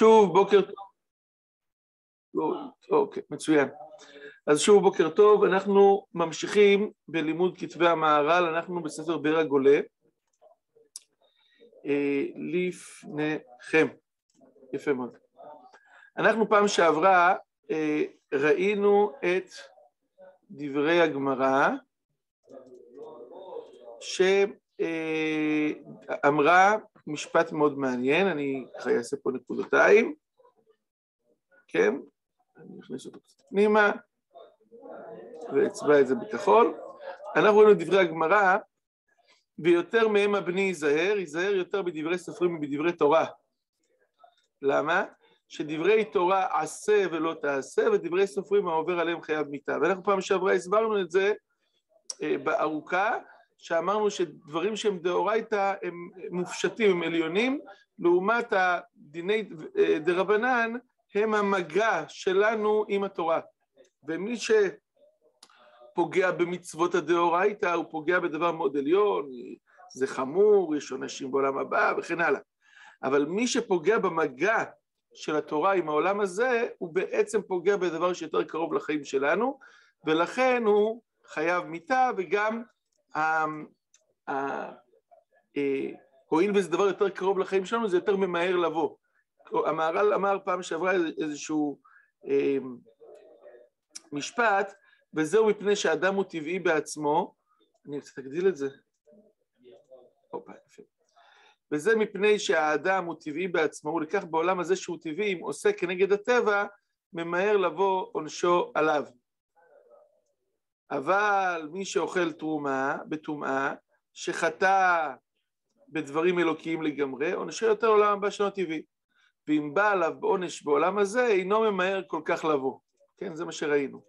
שוב, בוקר טוב. אוקיי, מצוין. אז שוב בוקר טוב, אנחנו ממשיכים בלימוד כתבי המהר"ל, אנחנו בספר בר הגולה. אה, לפניכם. יפה מאוד. אנחנו פעם שעברה אה, ראינו את דברי הגמרא שאמרה משפט מאוד מעניין, אני ככה אעשה פה נקודותיים, כן, אני אכניס אותו קצת פנימה ואצבע את זה בכחול. אנחנו רואים את דברי הגמרא, ויותר מהם הבני ייזהר, ייזהר יותר בדברי סופרים מבדברי תורה. למה? שדברי תורה עשה ולא תעשה, ודברי סופרים העובר עליהם חייב מיתה. ואנחנו פעם שעברה הסברנו את זה אה, בארוכה, שאמרנו שדברים שהם דאורייתא הם מופשטים, הם עליונים, לעומת הדיני אה, דרבנן הם המגע שלנו עם התורה. ומי שפוגע במצוות הדאורייתא הוא פוגע בדבר מאוד עליון, זה חמור, יש עונשים בעולם הבא וכן הלאה. אבל מי שפוגע במגע של התורה עם העולם הזה, הוא בעצם פוגע בדבר שיותר קרוב לחיים שלנו, ולכן הוא חייב מיתה וגם הואיל וזה דבר יותר קרוב לחיים שלנו, זה יותר ממהר לבוא. המהר"ל אמר פעם שעברה איזשהו אה, משפט, וזהו מפני שאדם הוא טבעי בעצמו, אני רוצה להגדיל את זה. וזה מפני שהאדם הוא טבעי בעצמו, הוא לכך בעולם הזה שהוא טבעי, אם עושה כנגד הטבע, ממהר לבוא עונשו עליו. אבל מי שאוכל תרומה בטומאה, שחטא בדברים אלוקיים לגמרי, עונשו יותר עולם הבא שלא טבעי. ואם בא עליו עונש בעולם הזה, אינו ממהר כל כך לבוא. כן, זה מה שראינו.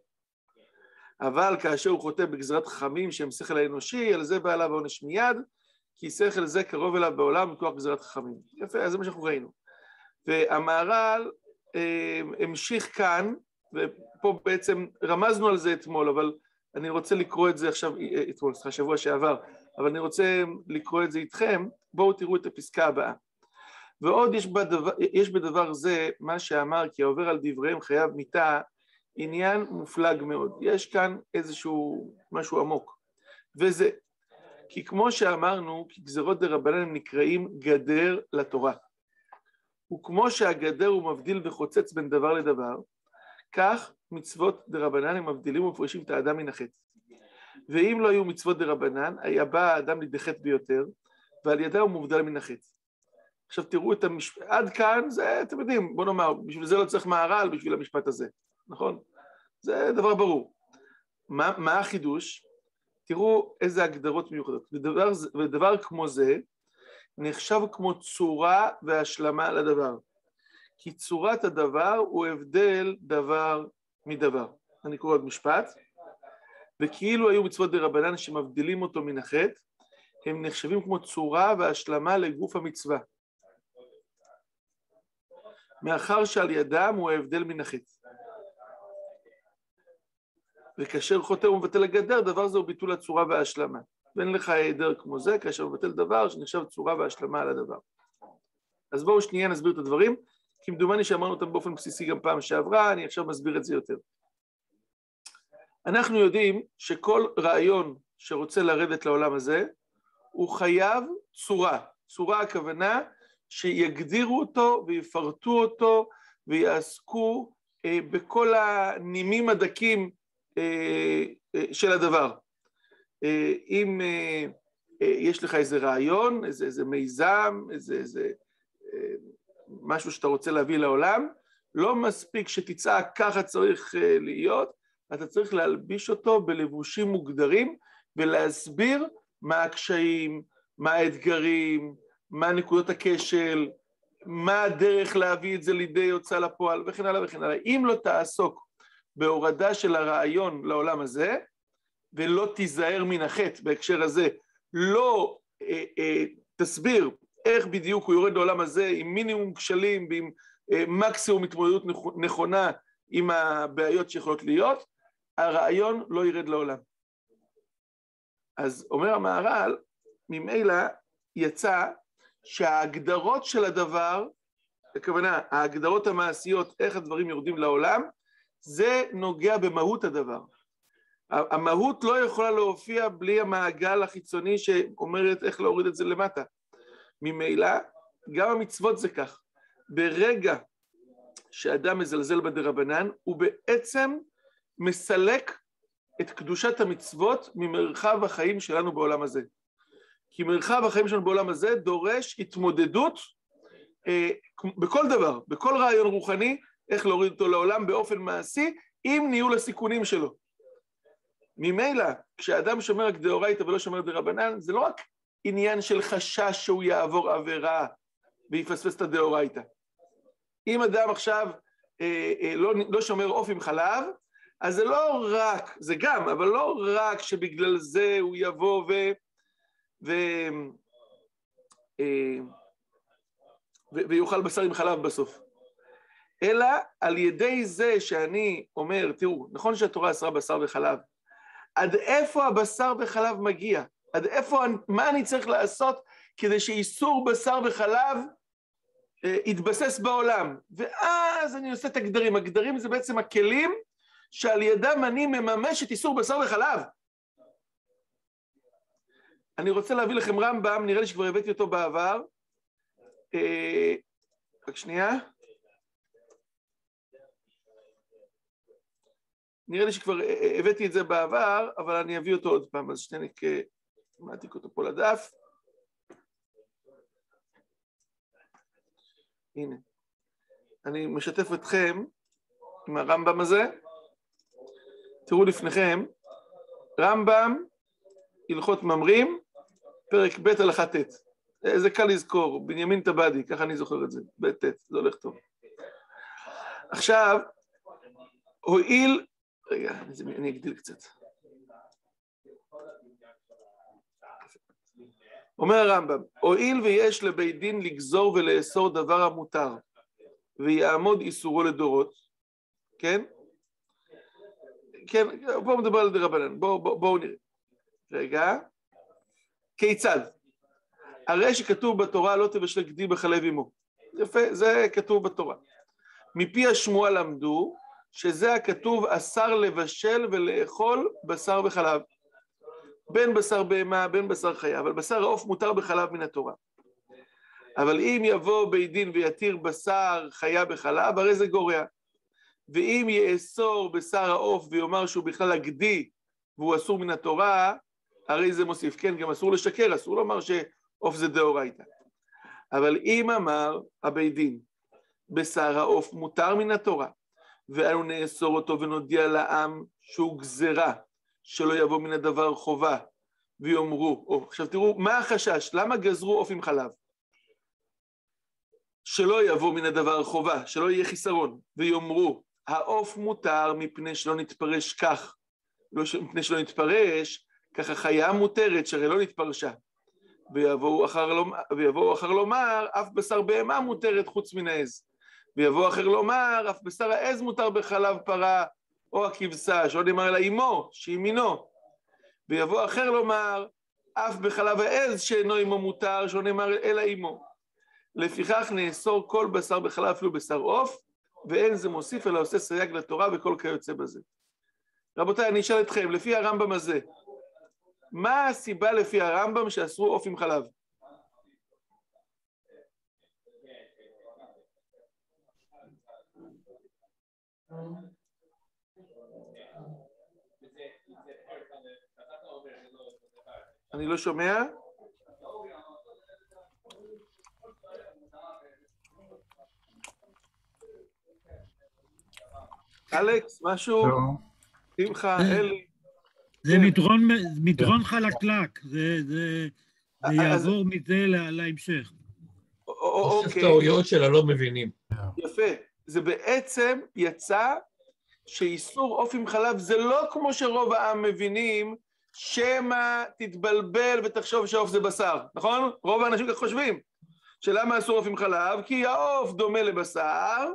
אבל כאשר הוא חוטא בגזרת חכמים שהם שכל האנושי, על זה בא עליו עונש מיד, כי שכל זה קרוב אליו בעולם מכוח גזרת חכמים. יפה, אז זה מה שאנחנו ראינו. והמהר"ל אה, המשיך כאן, ופה בעצם רמזנו על זה אתמול, אבל אני רוצה לקרוא את זה עכשיו, אתמול, סליחה, שבוע שעבר, אבל אני רוצה לקרוא את זה איתכם, בואו תראו את הפסקה הבאה. ועוד יש בדבר, יש בדבר זה, מה שאמר כי העובר על דבריהם חייב מיתה, עניין מופלג מאוד. יש כאן איזשהו משהו עמוק, וזה, כי כמו שאמרנו, כי גזרות דה רבנן נקראים גדר לתורה. וכמו שהגדר הוא מבדיל וחוצץ בין דבר לדבר, כך מצוות דרבנן הם מבדילים ומפרישים את האדם מן החטא. ואם לא היו מצוות דרבנן, היה בא האדם לידי חטא ביותר, ועל ידה הוא מובדל מן החטא. עכשיו תראו את המשפט, עד כאן זה, אתם יודעים, בוא נאמר, בשביל זה לא צריך מהר"ל בשביל המשפט הזה, נכון? זה דבר ברור. מה, מה החידוש? תראו איזה הגדרות מיוחדות. ודבר, ודבר כמו זה נחשב כמו צורה והשלמה לדבר. כי צורת הדבר הוא הבדל דבר מדבר. אני קורא עוד משפט. וכאילו היו מצוות דרבנן שמבדילים אותו מן החטא, הם נחשבים כמו צורה והשלמה לגוף המצווה. מאחר שעל ידם הוא ההבדל מן החטא. וכאשר חוטא ומבטל הגדר, דבר זה הוא ביטול הצורה וההשלמה. ואין לך היעדר כמו זה, כאשר מבטל דבר שנחשב צורה והשלמה על הדבר. אז בואו שנייה נסביר את הדברים. כמדומני שאמרנו אותם באופן בסיסי גם פעם שעברה, אני עכשיו מסביר את זה יותר. אנחנו יודעים שכל רעיון שרוצה לרדת לעולם הזה, הוא חייב צורה. צורה הכוונה שיגדירו אותו ויפרטו אותו ויעסקו אה, בכל הנימים הדקים אה, אה, של הדבר. אה, אם אה, אה, יש לך איזה רעיון, איזה, איזה מיזם, איזה, איזה אה, משהו שאתה רוצה להביא לעולם, לא מספיק שתצעק ככה צריך אה, להיות, אתה צריך להלביש אותו בלבושים מוגדרים ולהסביר מה הקשיים, מה האתגרים, מה נקודות הכשל, מה הדרך להביא את זה לידי הוצאה לפועל וכן הלאה וכן הלאה. אם לא תעסוק בהורדה של הרעיון לעולם הזה, ולא תיזהר מן החטא בהקשר הזה, לא אה, אה, תסביר איך בדיוק הוא יורד לעולם הזה עם מינימום כשלים ועם אה, מקסימום התמודדות נכונה עם הבעיות שיכולות להיות, הרעיון לא ירד לעולם. אז אומר המהר"ל, ממילא יצא שההגדרות של הדבר הכוונה, ההגדרות המעשיות, איך הדברים יורדים לעולם, זה נוגע במהות הדבר. המהות לא יכולה להופיע בלי המעגל החיצוני שאומרת איך להוריד את זה למטה. ממילא, גם המצוות זה כך. ברגע שאדם מזלזל בדרבנן, הוא בעצם מסלק את קדושת המצוות ממרחב החיים שלנו בעולם הזה. כי מרחב החיים שלנו בעולם הזה דורש התמודדות אה, בכל דבר, בכל רעיון רוחני, איך להוריד אותו לעולם באופן מעשי, עם ניהול הסיכונים שלו. ממילא, כשאדם שומר רק דאורייתא ולא שומר דרבנן, זה לא רק עניין של חשש שהוא יעבור עבירה ויפספס את הדאורייתא. אם אדם עכשיו אה, אה, לא, לא שומר עוף עם חלב, אז זה לא רק, זה גם, אבל לא רק שבגלל זה הוא יבוא ו... ו... אה, ו... ויאכל בשר עם חלב בסוף. אלא על ידי זה שאני אומר, תראו, נכון שהתורה אסרה בשר וחלב, עד איפה הבשר וחלב מגיע? עד איפה, מה אני צריך לעשות כדי שאיסור בשר וחלב אה, יתבסס בעולם? ואז אני עושה את הגדרים. הגדרים זה בעצם הכלים שעל ידם אני מממש את איסור בשר וחלב. אני רוצה להביא לכם רמב"ם, נראה לי שכבר הבאתי אותו בעבר. אה, רק שנייה. נראה לי שכבר אה, אה, הבאתי את זה בעבר, אבל אני אביא אותו עוד פעם, אז שנייה מעתיק אותו פה לדף. הנה. אני משתף אתכם עם הרמב"ם הזה. תראו לפניכם, רמב"ם, הלכות ממרים, פרק ב' הלכה ט'. זה קל לזכור, בנימין טבדי, ככה אני זוכר את זה, ב' ט', זה הולך טוב. עכשיו, הואיל, רגע, אני אגדיל קצת. אומר הרמב"ם, הואיל ויש לבית דין לגזור ולאסור דבר המותר, ויעמוד איסורו לדורות, כן? כן, פה מדבר על דרבנן, בואו בוא, בוא נראה. רגע. כיצד? הרי שכתוב בתורה לא תבשל גדי בחלב עמו. יפה, זה כתוב בתורה. מפי השמועה למדו שזה הכתוב אסר לבשל ולאכול בשר וחלב. בין בשר בהמה, בין בשר חיה, אבל בשר העוף מותר בחלב מן התורה. אבל אם יבוא בית דין ויתיר בשר חיה בחלב, הרי זה גורע. ואם יאסור בשר העוף ויאמר שהוא בכלל הגדי והוא אסור מן התורה, הרי זה מוסיף. כן, גם אסור לשקר, אסור לומר שעוף זה דאורייתא. אבל אם אמר הבית דין, בשר העוף מותר מן התורה, ואנו נאסור אותו ונודיע לעם שהוא גזרה, שלא יבוא מן הדבר חובה, ויאמרו, או, עכשיו תראו, מה החשש? למה גזרו עוף עם חלב? שלא יבוא מן הדבר חובה, שלא יהיה חיסרון, ויאמרו, העוף מותר מפני שלא נתפרש כך, לא מפני שלא נתפרש, ככה חיה מותרת שהרי לא נתפרשה. ויבואו אחר, לומר, ויבואו אחר לומר, אף בשר בהמה מותרת חוץ מן העז. ויבוא אחר לומר, אף בשר העז מותר בחלב פרה או הכבשה, שלא נאמר אלא אמו, שהיא מינו. ויבוא אחר לומר, אף בחלב העז שאינו אמו מותר, שלא נאמר אלא אמו. לפיכך נאסור כל בשר בחלב, אפילו בשר עוף, ואין זה מוסיף אלא עושה סייג לתורה וכל כיוצא בזה. רבותיי, אני אשאל אתכם, לפי הרמב"ם הזה, מה הסיבה לפי הרמב"ם שאסרו עוף עם חלב? אני לא שומע? אלכס, משהו? לא. שמחה, אלי. זה כן. מדרון, מדרון חלקלק, זה, זה, זה אז- יעבור מזה להמשך. אוסף טעויות של הלא מבינים. יפה. זה בעצם יצא שאיסור עוף עם חלב זה לא כמו שרוב העם מבינים, שמא תתבלבל ותחשוב שעוף זה בשר, נכון? רוב האנשים כך חושבים. שלמה אסור עוף עם חלב? כי העוף דומה לבשר,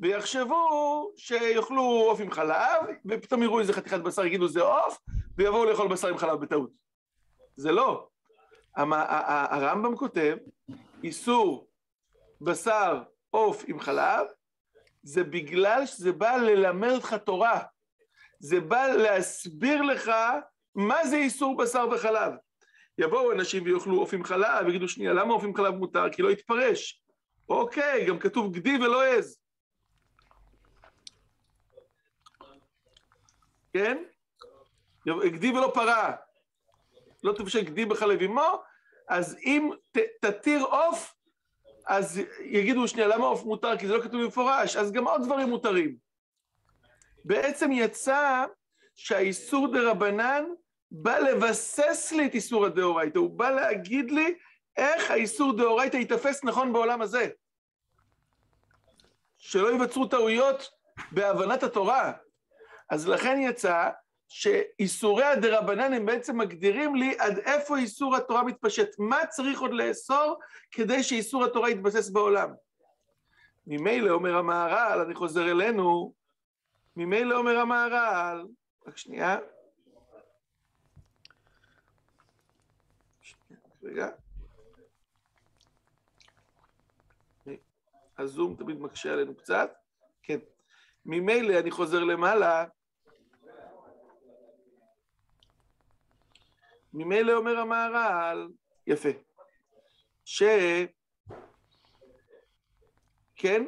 ויחשבו שיאכלו עוף עם חלב, ופתאום יראו איזה חתיכת בשר, יגידו זה עוף, ויבואו לאכול בשר עם חלב בטעות. זה לא. הרמב"ם כותב, איסור בשר עוף עם חלב, זה בגלל שזה בא ללמד אותך תורה. זה בא להסביר לך מה זה איסור בשר וחלב. יבואו אנשים ויאכלו עוף עם חלב, ויגידו, שנייה, למה עוף עם חלב מותר? כי לא יתפרש. אוקיי, גם כתוב גדי ולא עז. כן? גדי ולא פרה. לא תבשל גדי בחלב אמו, אז אם ת, תתיר עוף, אז יגידו שנייה, למה עוף מותר? כי זה לא כתוב במפורש, אז גם עוד דברים מותרים. בעצם יצא שהאיסור דה רבנן בא לבסס לי את איסור הדאורייתא, הוא בא להגיד לי איך האיסור דאורייתא ייתפס נכון בעולם הזה. שלא ייווצרו טעויות בהבנת התורה. אז לכן יצא שאיסורי הדרבנן הם בעצם מגדירים לי עד איפה איסור התורה מתפשט, מה צריך עוד לאסור כדי שאיסור התורה יתבסס בעולם. ממילא אומר המהר"ל, אני חוזר אלינו, ממילא אומר המהר"ל, רק שנייה, רגע. הזום תמיד מקשה עלינו קצת. כן. ממילא אני חוזר למעלה. ממילא אומר המהר"ל, יפה, ש... כן?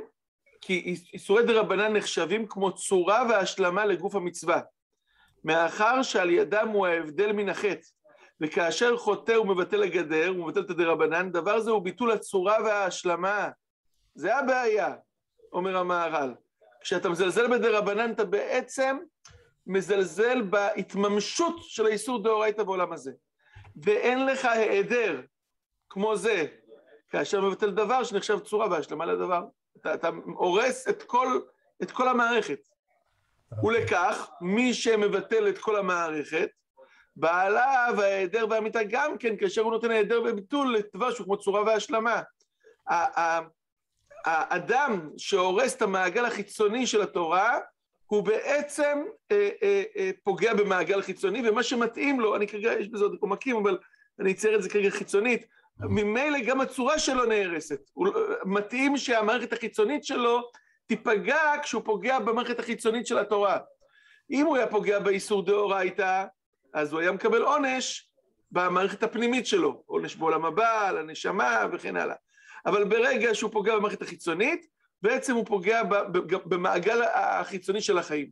כי איסורי דרבנן נחשבים כמו צורה והשלמה לגוף המצווה, מאחר שעל ידם הוא ההבדל מן החטא. וכאשר חוטא ומבטל הגדר, הוא מבטל את הדרבנן, דבר זה הוא ביטול הצורה וההשלמה. זה הבעיה, אומר המהר"ל. כשאתה מזלזל בדרבנן, אתה בעצם מזלזל בהתממשות של האיסור דאורייתא בעולם הזה. ואין לך היעדר כמו זה, כאשר מבטל דבר שנחשב צורה והשלמה לדבר. אתה, אתה הורס את כל, את כל המערכת. Okay. ולכך, מי שמבטל את כל המערכת, בעליו ההיעדר והמיתה גם כן, כאשר הוא נותן היעדר וביטול לדבר שהוא כמו צורה והשלמה. האדם שהורס את המעגל החיצוני של התורה, הוא בעצם אה, אה, אה, פוגע במעגל חיצוני, ומה שמתאים לו, אני כרגע, יש בזה עוד עומקים, אבל אני אצייר את זה כרגע חיצונית, ממילא גם הצורה שלו נהרסת. הוא, מתאים שהמערכת החיצונית שלו תיפגע כשהוא פוגע במערכת החיצונית של התורה. אם הוא היה פוגע באיסור דאורייתא, אז הוא היה מקבל עונש במערכת הפנימית שלו, עונש בעולם הבא, על הנשמה וכן הלאה. אבל ברגע שהוא פוגע במערכת החיצונית, בעצם הוא פוגע במעגל החיצוני של החיים.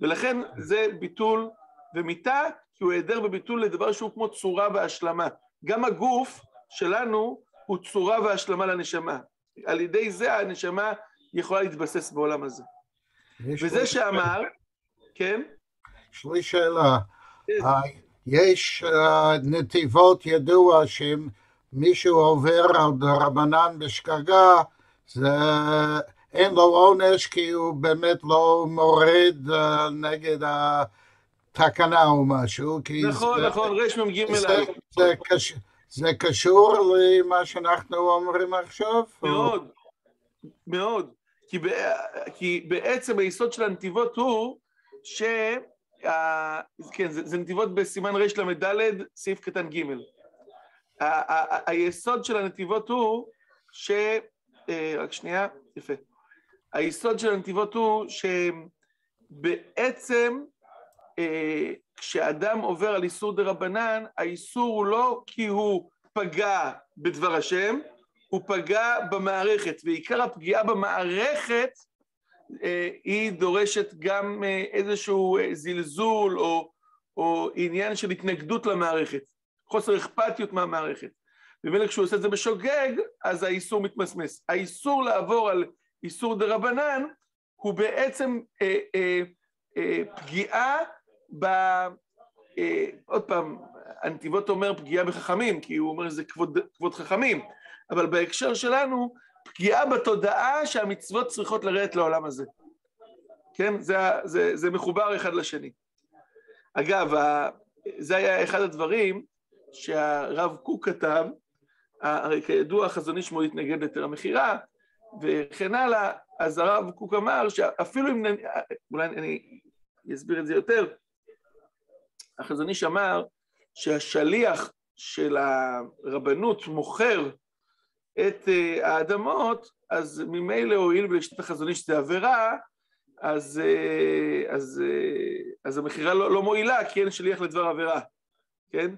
ולכן זה ביטול ומיתה, כי הוא היעדר בביטול לדבר שהוא כמו צורה והשלמה. גם הגוף שלנו הוא צורה והשלמה לנשמה. על ידי זה הנשמה יכולה להתבסס בעולם הזה. וזה שאמר, כן? יש לי שאלה. אה, יש אה, נתיבות ידוע שאם מישהו עובר על רבנן בשגגה, זה אין לו עונש כי הוא באמת לא מורד uh, נגד התקנה או משהו. נכון, זה, נכון, רמ"ג. זה, זה, קש, זה קשור למה שאנחנו אומרים עכשיו? מאוד, או... מאוד. כי, כי בעצם היסוד של הנתיבות הוא ש... כן, זה, זה נתיבות בסימן רל"ד, סעיף קטן ג'. היסוד של הנתיבות הוא ש... אה, רק שנייה, יפה. היסוד של הנתיבות הוא שבעצם אה, כשאדם עובר על איסור דה רבנן, האיסור הוא לא כי הוא פגע בדבר השם, הוא פגע במערכת, ועיקר הפגיעה במערכת אה, היא דורשת גם אה, איזשהו אה, זלזול או, או עניין של התנגדות למערכת, חוסר אכפתיות מהמערכת. ומילא כשהוא עושה את זה בשוגג, אז האיסור מתמסמס. האיסור לעבור על איסור דה רבנן הוא בעצם אה, אה, אה, פגיעה ב... אה, עוד פעם, הנתיבות אומר פגיעה בחכמים, כי הוא אומר שזה כבוד, כבוד חכמים, אבל בהקשר שלנו, פגיעה בתודעה שהמצוות צריכות לרדת לעולם הזה. כן? זה, זה, זה מחובר אחד לשני. אגב, זה היה אחד הדברים שהרב קוק כתב, הרי כידוע החזון איש מאוד התנגד לתר המכירה וכן הלאה, אז הרב קוק אמר שאפילו אם, אולי אני אסביר את זה יותר, החזון איש אמר שהשליח של הרבנות מוכר את אה, האדמות אז ממילא הואיל ולשיטת החזון איש זה עבירה, אז, אה, אז, אה, אז המכירה לא, לא מועילה כי אין שליח לדבר עבירה, כן?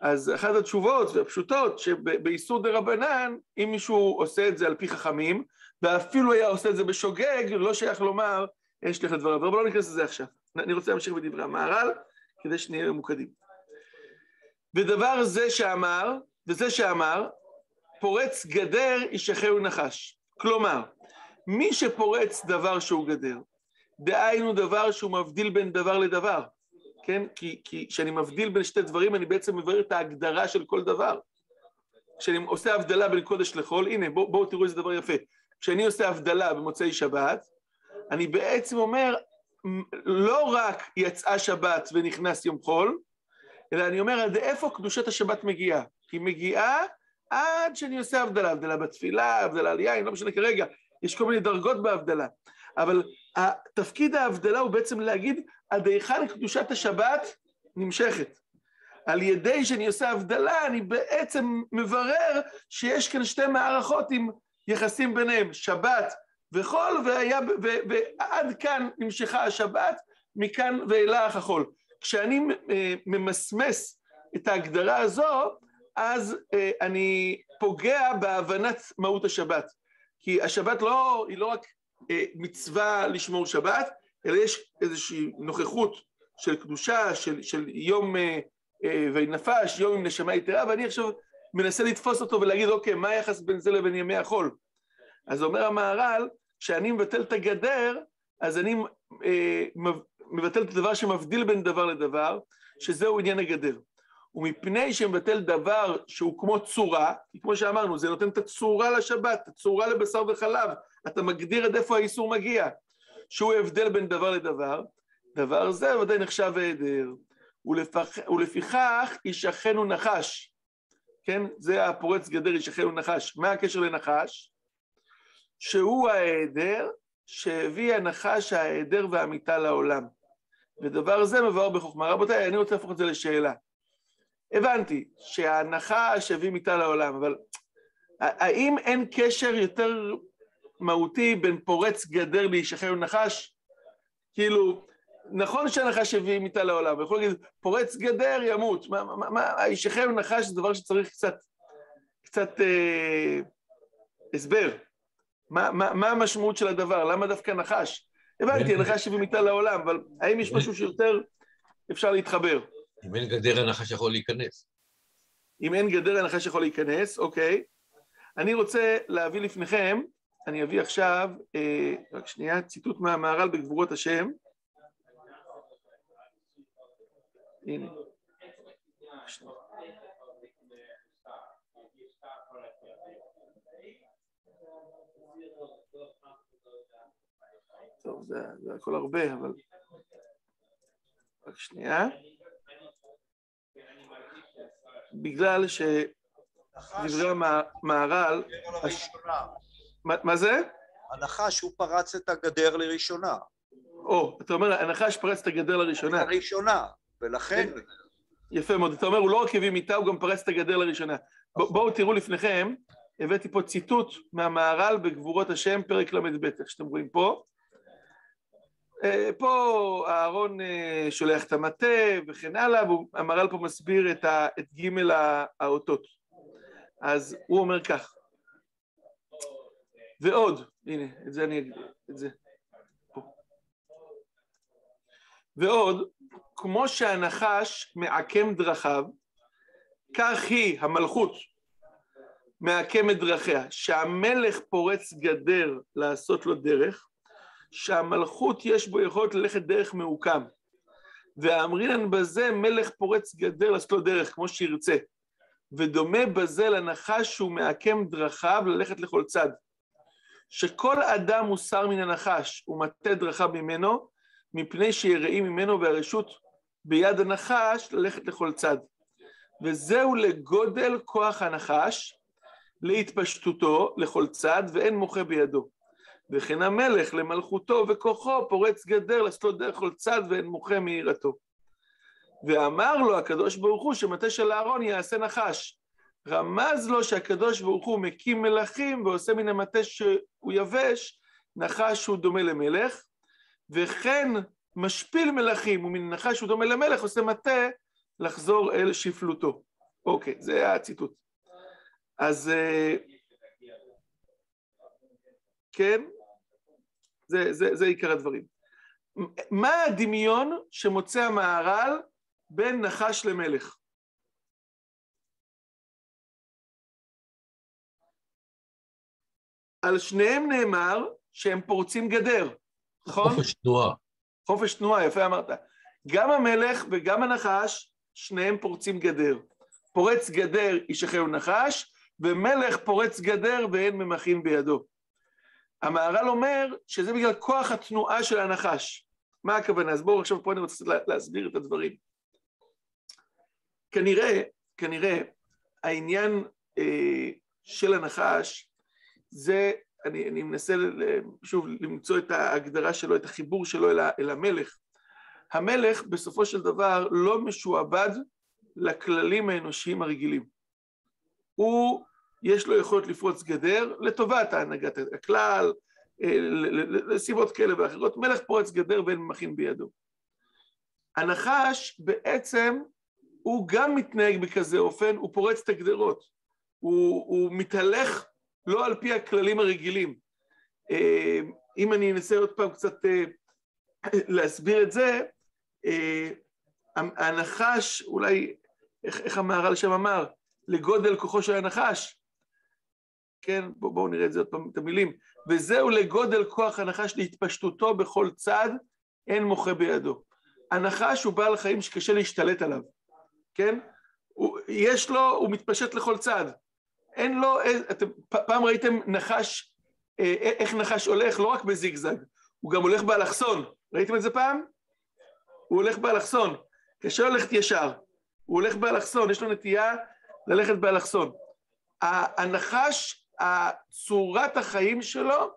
אז אחת התשובות הפשוטות שבאיסור דה רבנן, אם מישהו עושה את זה על פי חכמים, ואפילו היה עושה את זה בשוגג, לא שייך לומר אין שליח לדבר עבירה, אבל לא ניכנס לזה עכשיו. אני רוצה להמשיך בדברי המהר"ל, כדי שנהיה ממוקדים. ודבר זה שאמר, וזה שאמר, פורץ גדר ישחררו נחש. כלומר, מי שפורץ דבר שהוא גדר, דהיינו דבר שהוא מבדיל בין דבר לדבר, כן? כי כשאני מבדיל בין שתי דברים, אני בעצם מבאר את ההגדרה של כל דבר. כשאני עושה הבדלה בין קודש לחול, הנה, בואו בוא, תראו איזה דבר יפה. כשאני עושה הבדלה במוצאי שבת, אני בעצם אומר, לא רק יצאה שבת ונכנס יום חול, אלא אני אומר, עד איפה קדושת השבת מגיעה? היא מגיעה עד שאני עושה הבדלה, הבדלה בתפילה, הבדלה על יין, לא משנה כרגע, יש כל מיני דרגות בהבדלה. אבל תפקיד ההבדלה הוא בעצם להגיד עד היכן קדושת השבת נמשכת. על ידי שאני עושה הבדלה, אני בעצם מברר שיש כאן שתי מערכות עם יחסים ביניהם, שבת וחול, והיה, ו, ועד כאן נמשכה השבת, מכאן ואילך החול. כשאני אה, ממסמס את ההגדרה הזו, אז אה, אני פוגע בהבנת מהות השבת. כי השבת לא, היא לא רק אה, מצווה לשמור שבת, אלא יש איזושהי נוכחות של קדושה, של, של יום וינפש, יום עם נשמה יתרה, ואני עכשיו מנסה לתפוס אותו ולהגיד, אוקיי, מה היחס בין זה לבין ימי החול? אז אומר המהר"ל, כשאני מבטל את הגדר, אז אני אה, מבטל את הדבר שמבדיל בין דבר לדבר, שזהו עניין הגדר. ומפני שמבטל דבר שהוא כמו צורה, כמו שאמרנו, זה נותן את הצורה לשבת, את הצורה לבשר וחלב, אתה מגדיר עד איפה האיסור מגיע, שהוא הבדל בין דבר לדבר, דבר זה ודאי נחשב היעדר. ולפח, ולפיכך ישכנו נחש, כן? זה הפורץ גדר ישכנו נחש. מה הקשר לנחש? שהוא ההיעדר שהביא הנחש ההיעדר והמיטה לעולם. ודבר זה מבואר בחוכמה. רבותיי, אני רוצה להפוך את זה לשאלה. הבנתי שהנחש הביא מיטה לעולם, אבל האם אין קשר יותר מהותי בין פורץ גדר להישחרר נחש? כאילו, נכון שהנחש הביא מיטה לעולם, הוא יכול להגיד, פורץ גדר ימות, מה, מה, מה, הישחרר נחש זה דבר שצריך קצת, קצת אה, הסבר. מה, מה, מה המשמעות של הדבר? למה דווקא נחש? הבנתי, הנחש הביא מיטה לעולם, אבל האם יש משהו שיותר אפשר להתחבר? אם אין גדר, הנחש יכול להיכנס. אם אין גדר, הנחש יכול להיכנס, אוקיי. אני רוצה להביא לפניכם, אני אביא עכשיו, אה, רק שנייה, ציטוט מהמהר"ל בגבורות השם. הנה. טוב, זה, זה הכל הרבה, אבל... רק שנייה. בגלל שדברי המהר"ל... מה זה? הנחש, הוא פרץ את הגדר לראשונה. או, אתה אומר, הנחש פרץ את הגדר לראשונה. לראשונה, ולכן... יפה מאוד, אתה אומר, הוא לא רק הביא מיטה, הוא גם פרץ את הגדר לראשונה. בואו תראו לפניכם, הבאתי פה ציטוט מהמהר"ל בגבורות השם, פרק ל"ב, איך שאתם רואים פה. אה, פה אהרון אה, שולח את המטה וכן הלאה, והמהר"ל פה מסביר את, ה, את ג' האותות. אז הוא אומר כך, ועוד, הנה, את זה אני אגיד, את זה. ועוד, כמו שהנחש מעקם דרכיו, כך היא, המלכות, מעקמת דרכיה, שהמלך פורץ גדר לעשות לו דרך, שהמלכות יש בו יכולת ללכת דרך מעוקם. ואמרינן בזה מלך פורץ גדר לעשות לו דרך, כמו שירצה. ודומה בזה לנחש שהוא מעקם דרכיו ללכת לכל צד. שכל אדם מוסר מן הנחש ומטה דרכיו ממנו, מפני שיראים ממנו והרשות ביד הנחש ללכת לכל צד. וזהו לגודל כוח הנחש, להתפשטותו לכל צד, ואין מוחה בידו. וכן המלך למלכותו וכוחו פורץ גדר לעשות דרך כל צד ואין מוחה מיראתו. ואמר לו הקדוש ברוך הוא שמטה של אהרון יעשה נחש, רמז לו שהקדוש ברוך הוא מקים מלכים ועושה מן המטה שהוא יבש, נחש שהוא דומה למלך, וכן משפיל מלכים ומן נחש שהוא דומה למלך עושה מטה לחזור אל שפלותו. אוקיי, זה הציטוט. אז אה, כן, זה, זה, זה עיקר הדברים. מה הדמיון שמוצא המהר"ל בין נחש למלך? על שניהם נאמר שהם פורצים גדר, נכון? חופש תנועה. חופש תנועה, יפה אמרת. גם המלך וגם הנחש, שניהם פורצים גדר. פורץ גדר איש אחר נחש, ומלך פורץ גדר ואין ממכין בידו. המהר"ל אומר שזה בגלל כוח התנועה של הנחש. מה הכוונה? אז בואו עכשיו פה אני רוצה להסביר את הדברים. כנראה, כנראה, העניין אה, של הנחש זה, אני, אני מנסה שוב למצוא את ההגדרה שלו, את החיבור שלו אל, אל המלך. המלך בסופו של דבר לא משועבד לכללים האנושיים הרגילים. הוא, יש לו יכולת לפרוץ גדר לטובת הנהגת הכלל, אה, לסיבות כאלה ואחרות, מלך פורץ גדר ואין מכין בידו. הנחש בעצם הוא גם מתנהג בכזה אופן, הוא פורץ את הגדרות, הוא, הוא מתהלך לא על פי הכללים הרגילים. אה, אם אני אנסה עוד פעם קצת אה, להסביר את זה, הנחש, אולי, איך, איך המהר"ל שם אמר, לגודל כוחו של הנחש, כן, בואו בוא נראה את זה עוד פעם, את המילים, וזהו לגודל כוח הנחש להתפשטותו בכל צד, אין מוחה בידו. הנחש הוא בעל חיים שקשה להשתלט עליו, כן? הוא, יש לו, הוא מתפשט לכל צד. אין לו, אתם פעם ראיתם נחש, אה, איך נחש הולך? לא רק בזיגזג, הוא גם הולך באלכסון. ראיתם את זה פעם? הוא הולך באלכסון. קשה ללכת ישר. הוא הולך באלכסון, יש לו נטייה ללכת באלכסון. הנחש, צורת החיים שלו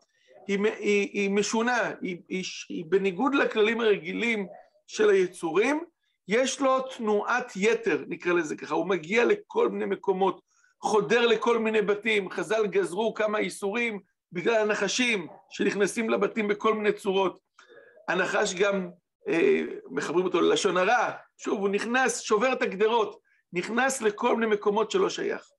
היא, היא, היא משונה, היא, היא, היא בניגוד לכללים הרגילים של היצורים, יש לו תנועת יתר, נקרא לזה ככה, הוא מגיע לכל מיני מקומות, חודר לכל מיני בתים, חז"ל גזרו כמה איסורים בגלל הנחשים שנכנסים לבתים בכל מיני צורות. הנחש גם, אה, מחברים אותו ללשון הרע, שוב, הוא נכנס, שובר את הגדרות, נכנס לכל מיני מקומות שלא שייך.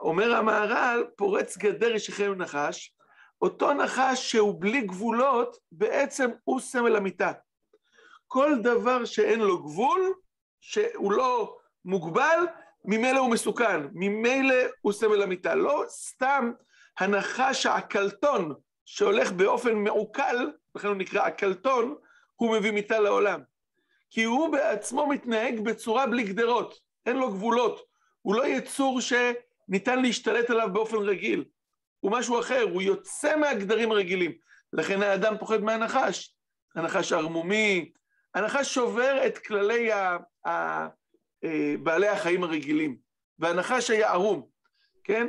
אומר המהר"ל, פורץ גדר ישכם נחש, אותו נחש שהוא בלי גבולות, בעצם הוא סמל אמיתה. כל דבר שאין לו גבול, שהוא לא מוגבל, ממילא הוא מסוכן, ממילא הוא סמל אמיתה. לא סתם הנחש העקלתון שהולך באופן מעוקל, לכן הוא נקרא עקלתון, הוא מביא מיתה לעולם. כי הוא בעצמו מתנהג בצורה בלי גדרות, אין לו גבולות. הוא לא יצור שניתן להשתלט עליו באופן רגיל. הוא משהו אחר, הוא יוצא מהגדרים הרגילים. לכן האדם פוחד מהנחש. הנחש הערמומי, הנחש שובר את כללי ה, ה, אה, בעלי החיים הרגילים, והנחש היה ערום, כן?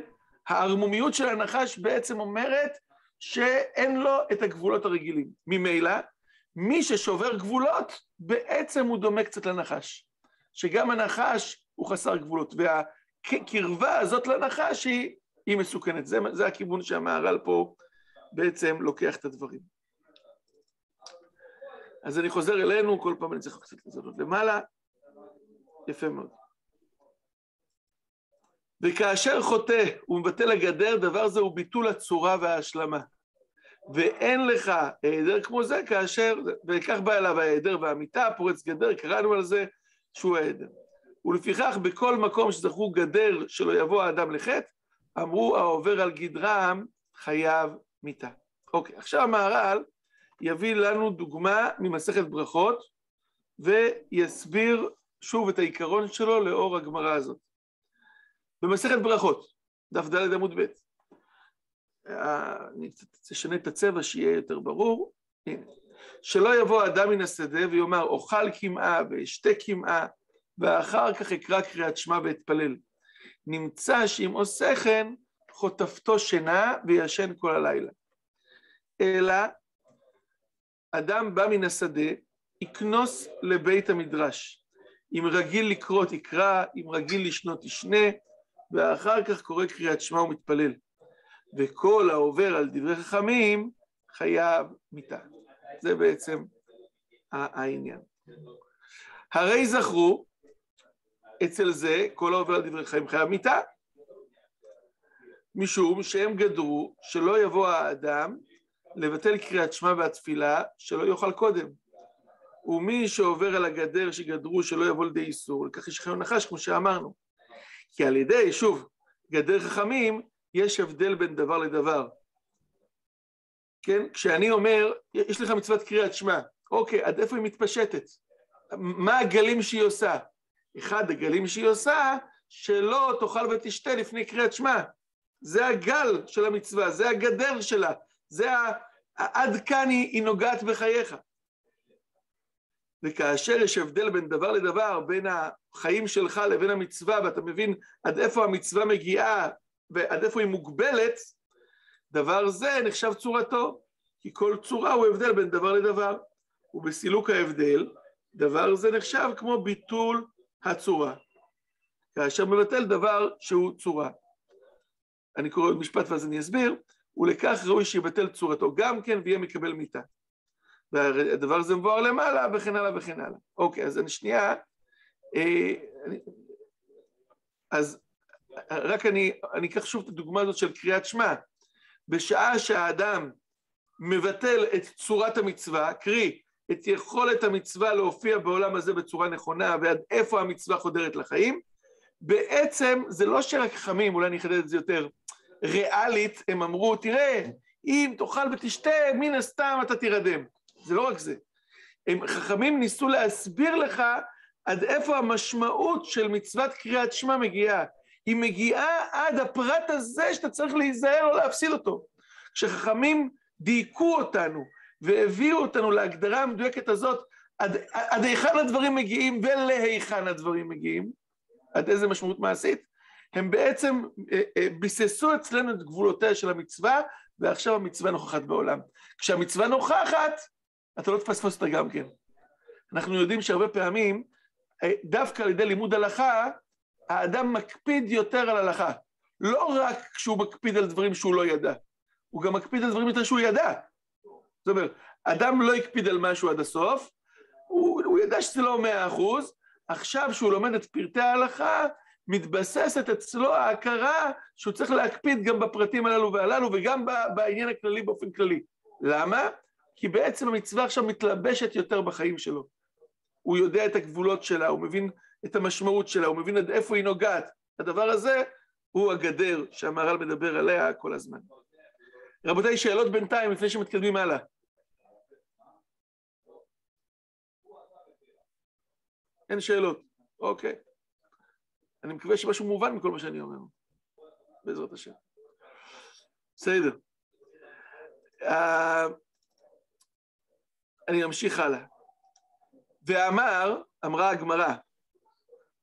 הערמומיות של הנחש בעצם אומרת שאין לו את הגבולות הרגילים. ממילא, מי ששובר גבולות, בעצם הוא דומה קצת לנחש. שגם הנחש הוא חסר גבולות, והקרבה הזאת לנחש היא, היא מסוכנת. זה, זה הכיוון שהמהר"ל פה בעצם לוקח את הדברים. אז אני חוזר אלינו, כל פעם אני צריך קצת לזלות למעלה. יפה מאוד. וכאשר חוטא ומבטל הגדר, דבר זה הוא ביטול הצורה וההשלמה. ואין לך היעדר כמו זה כאשר, וכך בא אליו ההיעדר והמיטה, פורץ גדר, קראנו על זה שהוא ההיעדר. ולפיכך בכל מקום שזכרו גדר שלא יבוא האדם לחטא, אמרו העובר על גדרם חייב מיתה. אוקיי, עכשיו המהר"ל יביא לנו דוגמה ממסכת ברכות ויסביר שוב את העיקרון שלו לאור הגמרא הזאת. במסכת ברכות, דף ד' עמוד ב', אה, אני אשנה את הצבע שיהיה יותר ברור, הנה, שלא יבוא אדם מן השדה ויאמר אוכל קמעה ואשתה קמעה ואחר כך אקרא קריאת שמע ואתפלל. נמצא שאם עושה כן, חוטפתו שינה וישן כל הלילה. אלא אדם בא מן השדה, יקנוס לבית המדרש, אם רגיל לקרוא תקרא, אם רגיל לשנות תשנה, ואחר כך קורא קריאת שמע ומתפלל. וכל העובר על דברי חכמים חייב מיתה. זה בעצם העניין. הרי זכרו, אצל זה כל העובר על דברי חיים חייב מיתה. משום שהם גדרו שלא יבוא האדם לבטל קריאת שמע והתפילה שלא יאכל קודם. ומי שעובר על הגדר שגדרו שלא יבוא לידי איסור, לכך יש חיון נחש כמו שאמרנו. כי על ידי, שוב, גדר חכמים, יש הבדל בין דבר לדבר. כן? כשאני אומר, יש לך מצוות קריאת שמע, אוקיי, עד איפה היא מתפשטת? מה הגלים שהיא עושה? אחד הגלים שהיא עושה, שלא תאכל ותשתה לפני קריאת שמע. זה הגל של המצווה, זה הגדר שלה, זה ה... עד כאן היא, היא נוגעת בחייך. וכאשר יש הבדל בין דבר לדבר, בין החיים שלך לבין המצווה, ואתה מבין עד איפה המצווה מגיעה ועד איפה היא מוגבלת, דבר זה נחשב צורתו, כי כל צורה הוא הבדל בין דבר לדבר. ובסילוק ההבדל, דבר זה נחשב כמו ביטול הצורה, כאשר מבטל דבר שהוא צורה. אני קורא עוד משפט ואז אני אסביר, ולכך ראוי שיבטל צורתו גם כן ויהיה מקבל מיתה. והדבר הזה מבואר למעלה וכן הלאה וכן הלאה. אוקיי, אז אני שנייה, אה, אז רק אני, אני אקח שוב את הדוגמה הזאת של קריאת שמע. בשעה שהאדם מבטל את צורת המצווה, קרי, את יכולת המצווה להופיע בעולם הזה בצורה נכונה ועד איפה המצווה חודרת לחיים, בעצם זה לא שרק חכמים, אולי אני אחדד את זה יותר, ריאלית, הם אמרו, תראה, אם תאכל ותשתה, מן הסתם אתה תירדם. זה לא רק זה. הם חכמים ניסו להסביר לך עד איפה המשמעות של מצוות קריאת שמע מגיעה. היא מגיעה עד הפרט הזה שאתה צריך להיזהר או להפסיד אותו. כשחכמים דייקו אותנו והביאו אותנו להגדרה המדויקת הזאת, עד, עד היכן הדברים מגיעים ולהיכן הדברים מגיעים, עד איזה משמעות מעשית, הם בעצם אה, אה, ביססו אצלנו את גבולותיה של המצווה, ועכשיו המצווה נוכחת בעולם. כשהמצווה נוכחת, אתה לא תפספוס אותה גם כן. אנחנו יודעים שהרבה פעמים, אה, דווקא על ידי לימוד הלכה, האדם מקפיד יותר על הלכה. לא רק כשהוא מקפיד על דברים שהוא לא ידע, הוא גם מקפיד על דברים יותר שהוא ידע. זאת אומרת, אדם לא הקפיד על משהו עד הסוף, הוא, הוא ידע שזה לא מאה אחוז, עכשיו שהוא לומד את פרטי ההלכה, מתבססת אצלו ההכרה שהוא צריך להקפיד גם בפרטים הללו והללו וגם בעניין הכללי באופן כללי. למה? כי בעצם המצווה עכשיו מתלבשת יותר בחיים שלו. הוא יודע את הגבולות שלה, הוא מבין את המשמעות שלה, הוא מבין עד איפה היא נוגעת. הדבר הזה הוא הגדר שהמהר"ל מדבר עליה כל הזמן. רבותיי, שאלות בינתיים לפני שמתקדמים הלאה. אין שאלות, אוקיי. אני מקווה שמשהו מובן מכל מה שאני אומר, בעזרת השם. בסדר. Uh, אני אמשיך הלאה. ואמר, אמרה הגמרא,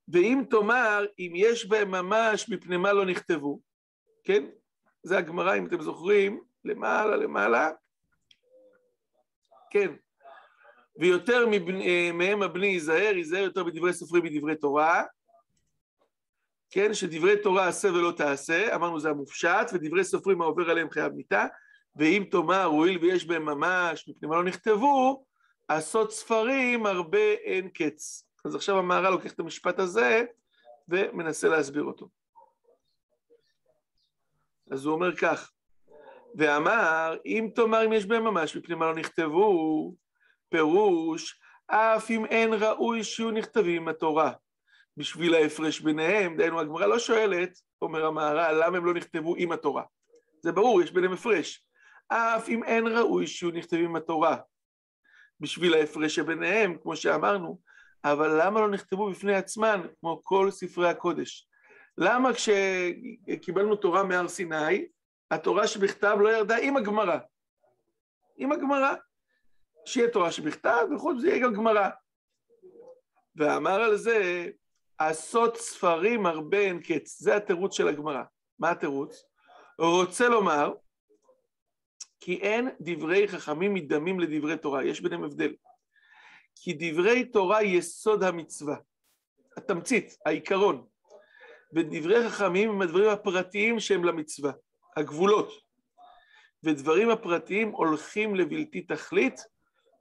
ואם תאמר, אם יש בהם ממש, מפני מה לא נכתבו, כן? זה הגמרא, אם אתם זוכרים, למעלה, למעלה, כן. ויותר מבני, מהם הבני ייזהר, ייזהר יותר בדברי סופרי בדברי תורה, כן, שדברי תורה עשה ולא תעשה, אמרנו זה המופשט, ודברי סופרים העובר עליהם חייב מיתה, ואם תאמר, הואיל ויש בהם ממש, מפני מה לא נכתבו, עשות ספרים הרבה אין קץ. אז עכשיו המהר"ל לוקח את המשפט הזה ומנסה להסביר אותו. אז הוא אומר כך, ואמר, אם תאמר אם יש בהם ממש, מפני מה לא נכתבו, פירוש, אף אם אין ראוי שיהיו נכתבים עם התורה. בשביל ההפרש ביניהם, דהיינו הגמרא לא שואלת, אומר המהר"ל, למה הם לא נכתבו עם התורה? זה ברור, יש ביניהם הפרש. אף אם אין ראוי שיהיו נכתבים עם התורה. בשביל ההפרש שביניהם, כמו שאמרנו, אבל למה לא נכתבו בפני עצמן, כמו כל ספרי הקודש? למה כשקיבלנו תורה מהר סיני, התורה שבכתב לא ירדה עם הגמרא? עם הגמרא. שיהיה תורה שבכתב, וחוץ מזה יהיה גם גמרא. ואמר על זה, עשות ספרים הרבה אין קץ. זה התירוץ של הגמרא. מה התירוץ? רוצה לומר, כי אין דברי חכמים מדמים לדברי תורה, יש ביניהם הבדל. כי דברי תורה יסוד המצווה. התמצית, העיקרון. ודברי חכמים הם הדברים הפרטיים שהם למצווה, הגבולות. ודברים הפרטיים הולכים לבלתי תכלית,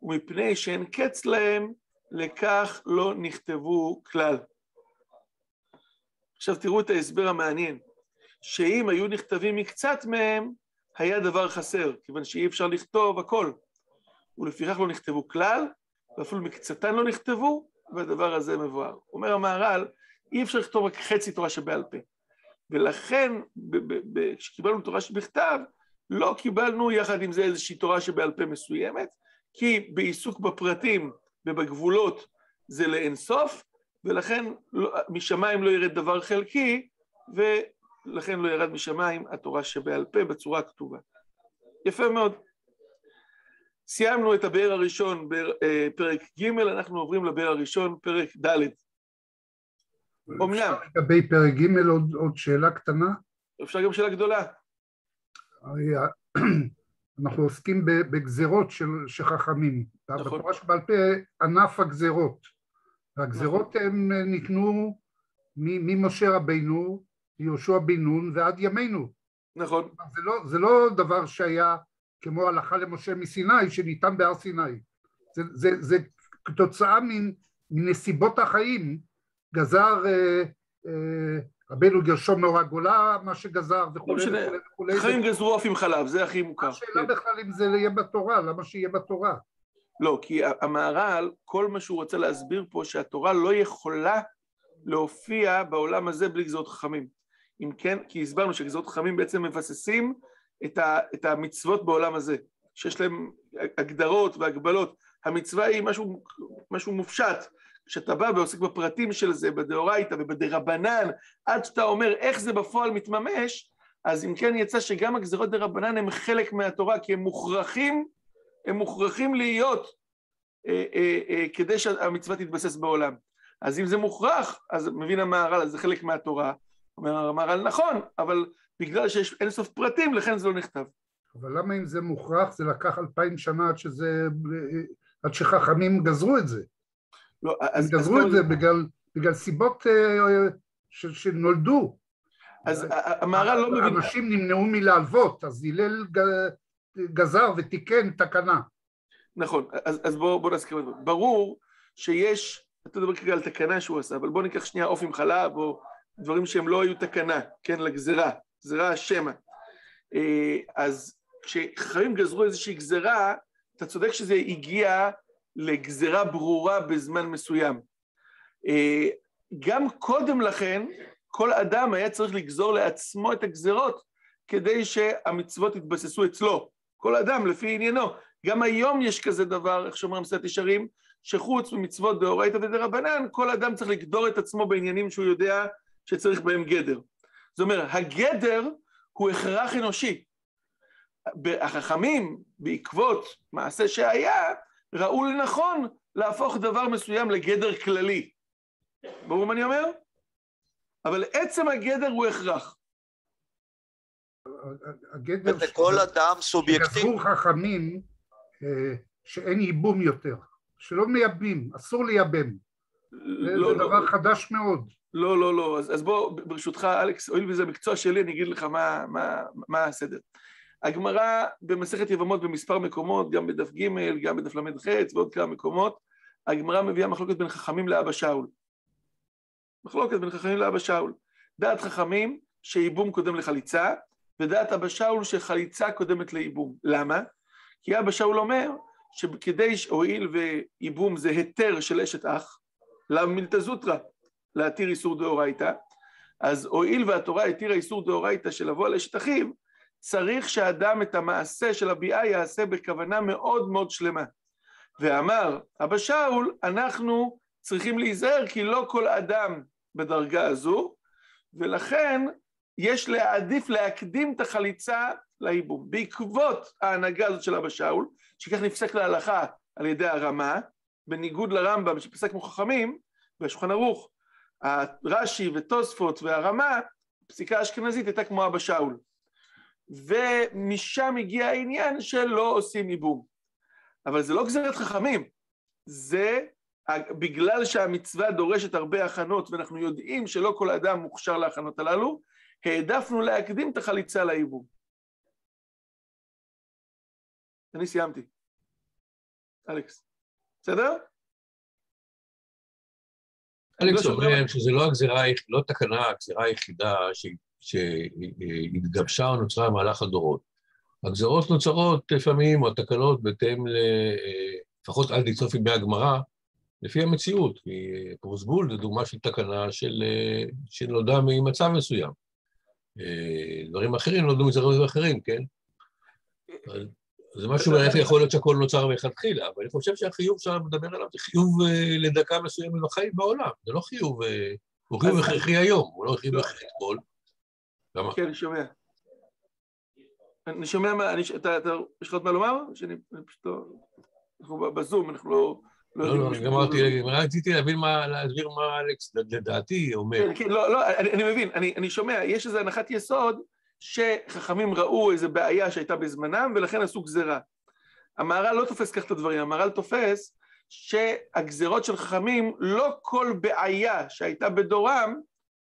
ומפני שאין קץ להם, לכך לא נכתבו כלל. עכשיו תראו את ההסבר המעניין, שאם היו נכתבים מקצת מהם, היה דבר חסר, כיוון שאי אפשר לכתוב הכל, ולפיכך לא נכתבו כלל, ואפילו מקצתן לא נכתבו, והדבר הזה מבואר. אומר המהר"ל, אי אפשר לכתוב רק חצי תורה שבעל פה. ולכן, כשקיבלנו תורה שבכתב, לא קיבלנו יחד עם זה איזושהי תורה שבעל פה מסוימת, כי בעיסוק בפרטים ובגבולות זה לאינסוף, ולכן לא, משמיים לא ירד דבר חלקי, ולכן לא ירד משמיים התורה שבעל פה בצורה הכתובה. יפה מאוד. סיימנו את הבאר הראשון, פרק ג', אנחנו עוברים לבאר הראשון, פרק ד'. אמנם. לגבי פרק ג' עוד, עוד שאלה קטנה? אפשר גם שאלה גדולה. אנחנו עוסקים בגזרות של, של חכמים. נכון. בתורה שבעל פה ענף הגזרות. והגזרות נכון. הם ניתנו ממשה רבינו, יהושע בן נון ועד ימינו. נכון. זה לא, זה לא דבר שהיה כמו הלכה למשה מסיני שניתן בהר סיני. זה, זה, זה כתוצאה מנסיבות החיים גזר אה, אה, רבנו גרשום מאור הגולה מה שגזר וכולי לא וכולי וכולי. חיים גזרו אוף עם חלב, זה הכי מוכר. השאלה כן. בכלל אם זה יהיה בתורה, למה שיהיה בתורה? לא, כי המהר"ל, כל מה שהוא רוצה להסביר פה, שהתורה לא יכולה להופיע בעולם הזה בלי גזרות חכמים. אם כן, כי הסברנו שגזרות חכמים בעצם מבססים את, ה, את המצוות בעולם הזה, שיש להם הגדרות והגבלות. המצווה היא משהו, משהו מופשט. כשאתה בא ועוסק בפרטים של זה, בדאורייתא ובדרבנן, עד שאתה אומר איך זה בפועל מתממש, אז אם כן יצא שגם הגזרות דרבנן הם חלק מהתורה, כי הם מוכרחים, הם מוכרחים להיות אה, אה, אה, כדי שהמצווה תתבסס בעולם. אז אם זה מוכרח, אז מבין המהר"ל, אז זה חלק מהתורה. אומר המהר"ל, נכון, אבל בגלל שיש אינסוף פרטים, לכן זה לא נכתב. אבל למה אם זה מוכרח, זה לקח אלפיים שנה עד שזה... עד שחכמים גזרו את זה. לא, אז... הם גזרו את זה בגלל, בגלל סיבות אה, ש, שנולדו. אז המהר"ל לא מבין... אנשים נמנעו מלהלוות, אז הלל גזר ותיקן תקנה. נכון, אז, אז בואו בוא נסכים את זה. ברור שיש, אתה מדבר כרגע על תקנה שהוא עשה, אבל בואו ניקח שנייה עוף עם חלב, או דברים שהם לא היו תקנה, כן, לגזרה, גזרה השמע. אה, אז כשחיים גזרו איזושהי גזרה, אתה צודק שזה הגיע לגזרה ברורה בזמן מסוים. אה, גם קודם לכן, כל אדם היה צריך לגזור לעצמו את הגזרות כדי שהמצוות יתבססו אצלו. כל אדם לפי עניינו. גם היום יש כזה דבר, איך שאומרים מסעת ישרים, שחוץ ממצוות דאורייתא ודרבנן, כל אדם צריך לגדור את עצמו בעניינים שהוא יודע שצריך בהם גדר. זאת אומרת, הגדר הוא הכרח אנושי. החכמים, בעקבות מעשה שהיה, ראו לנכון להפוך דבר מסוים לגדר כללי. ברור מה אני אומר? אבל עצם הגדר הוא הכרח. הגדר... זה כל אדם סובייקטיבי. שגזרו חכמים אה, שאין ייבום יותר, שלא מייבמים, אסור לייבם. לא, זה לא, דבר לא. חדש מאוד. לא, לא, לא. אז, אז בוא, ברשותך, אלכס, הואיל וזה מקצוע שלי, אני אגיד לך מה, מה, מה הסדר. הגמרא במסכת יבמות במספר מקומות, גם בדף ג', גם בדף ל"ח ועוד כמה מקומות, הגמרא מביאה מחלוקת בין חכמים לאבא שאול. מחלוקת בין חכמים לאבא שאול. דעת חכמים שייבום קודם לחליצה, ודעת אבא שאול שחליצה קודמת לייבום. למה? כי אבא שאול אומר שכדי שהואיל וייבום זה היתר של אשת אח, למה מילתא זוטרא, להתיר איסור דאורייתא, אז הואיל והתורה התירה איסור דאורייתא של לבוא על אשת אחיו, צריך שאדם את המעשה של הביאה יעשה בכוונה מאוד מאוד שלמה. ואמר אבא שאול, אנחנו צריכים להיזהר כי לא כל אדם בדרגה הזו, ולכן יש להעדיף להקדים את החליצה לייבום. בעקבות ההנהגה הזאת של אבא שאול, שכך נפסק להלכה על ידי הרמה, בניגוד לרמב"ם שפסק כמו חכמים, והשולחן ערוך, רש"י ותוספות והרמה, הפסיקה האשכנזית הייתה כמו אבא שאול. ומשם הגיע העניין שלא עושים ייבום. אבל זה לא גזירת חכמים, זה בגלל שהמצווה דורשת הרבה הכנות, ואנחנו יודעים שלא כל אדם מוכשר להכנות הללו, העדפנו להקדים את החליצה לעיבור. אני סיימתי. אלכס. בסדר? אלכס אומר שזה לא הגזירה, לא תקנה, הגזירה היחידה שהתגבשה או נוצרה במהלך הדורות. הגזרות נוצרות לפעמים, או התקנות, בהתאם ל... לפחות עד לצוף ימי הגמרא, לפי המציאות. כי פרוסבול זה דוגמה של תקנה של, שנולדה ממצב מסוים. דברים אחרים נולדו מצבים אחרים, כן? זה משהו איך יכול להיות שהכל נוצר מלכתחילה, אבל אני חושב שהחיוב שאנחנו מדבר עליו זה חיוב לדקה מסוימת בחיים בעולם, זה לא חיוב, הוא חיוב הכרחי היום, הוא לא חיוב הכרחי אתמול. למה? כן, אני שומע. אני שומע מה, יש לך עוד מה לומר? שאני פשוט לא... אנחנו בזום, אנחנו לא... לא, לא, אני גמרתי, רציתי להבין מה, להסביר מה אלכס לדעתי אומר. כן, כן, לא, לא, אני מבין, אני שומע, יש איזו הנחת יסוד שחכמים ראו איזו בעיה שהייתה בזמנם ולכן עשו גזירה. המהר"ל לא תופס כך את הדברים, המהר"ל תופס שהגזירות של חכמים, לא כל בעיה שהייתה בדורם,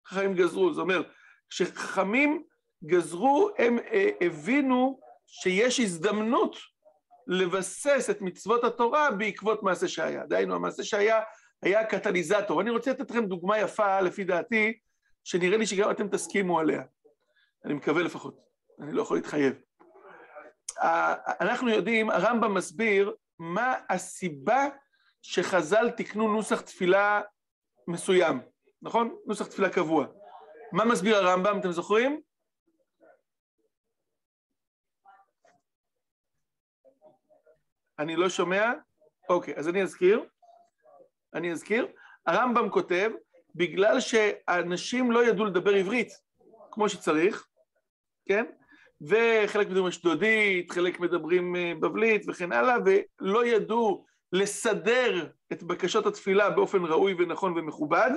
חכמים גזרו. זאת אומרת, כשחכמים גזרו, הם אה, הבינו שיש הזדמנות לבסס את מצוות התורה בעקבות מעשה שהיה. דהיינו, המעשה שהיה היה קטליזטור. אני רוצה לתת לכם דוגמה יפה, לפי דעתי, שנראה לי שגם אתם תסכימו עליה. אני מקווה לפחות, אני לא יכול להתחייב. אנחנו יודעים, הרמב"ם מסביר מה הסיבה שחז"ל תיקנו נוסח תפילה מסוים, נכון? נוסח תפילה קבוע. מה מסביר הרמב"ם, אתם זוכרים? אני לא שומע? אוקיי, אז אני אזכיר. אני אזכיר. הרמב"ם כותב, בגלל שאנשים לא ידעו לדבר עברית כמו שצריך, כן? וחלק מדברים אשדודית, חלק מדברים אה, בבלית וכן הלאה, ולא ידעו לסדר את בקשות התפילה באופן ראוי ונכון ומכובד.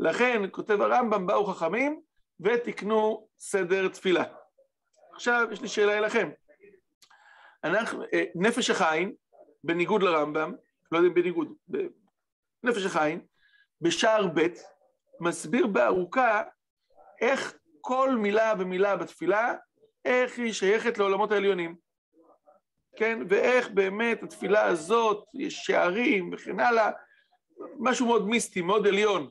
לכן, כותב הרמב"ם, באו חכמים ותיקנו סדר תפילה. עכשיו, יש לי שאלה אליכם. אנחנו, אה, נפש החיים, בניגוד לרמב"ם, לא יודע אם בניגוד, נפש החיים, בשער ב', מסביר בארוכה איך כל מילה ומילה בתפילה, איך היא שייכת לעולמות העליונים. כן, ואיך באמת התפילה הזאת, יש שערים וכן הלאה, משהו מאוד מיסטי, מאוד עליון.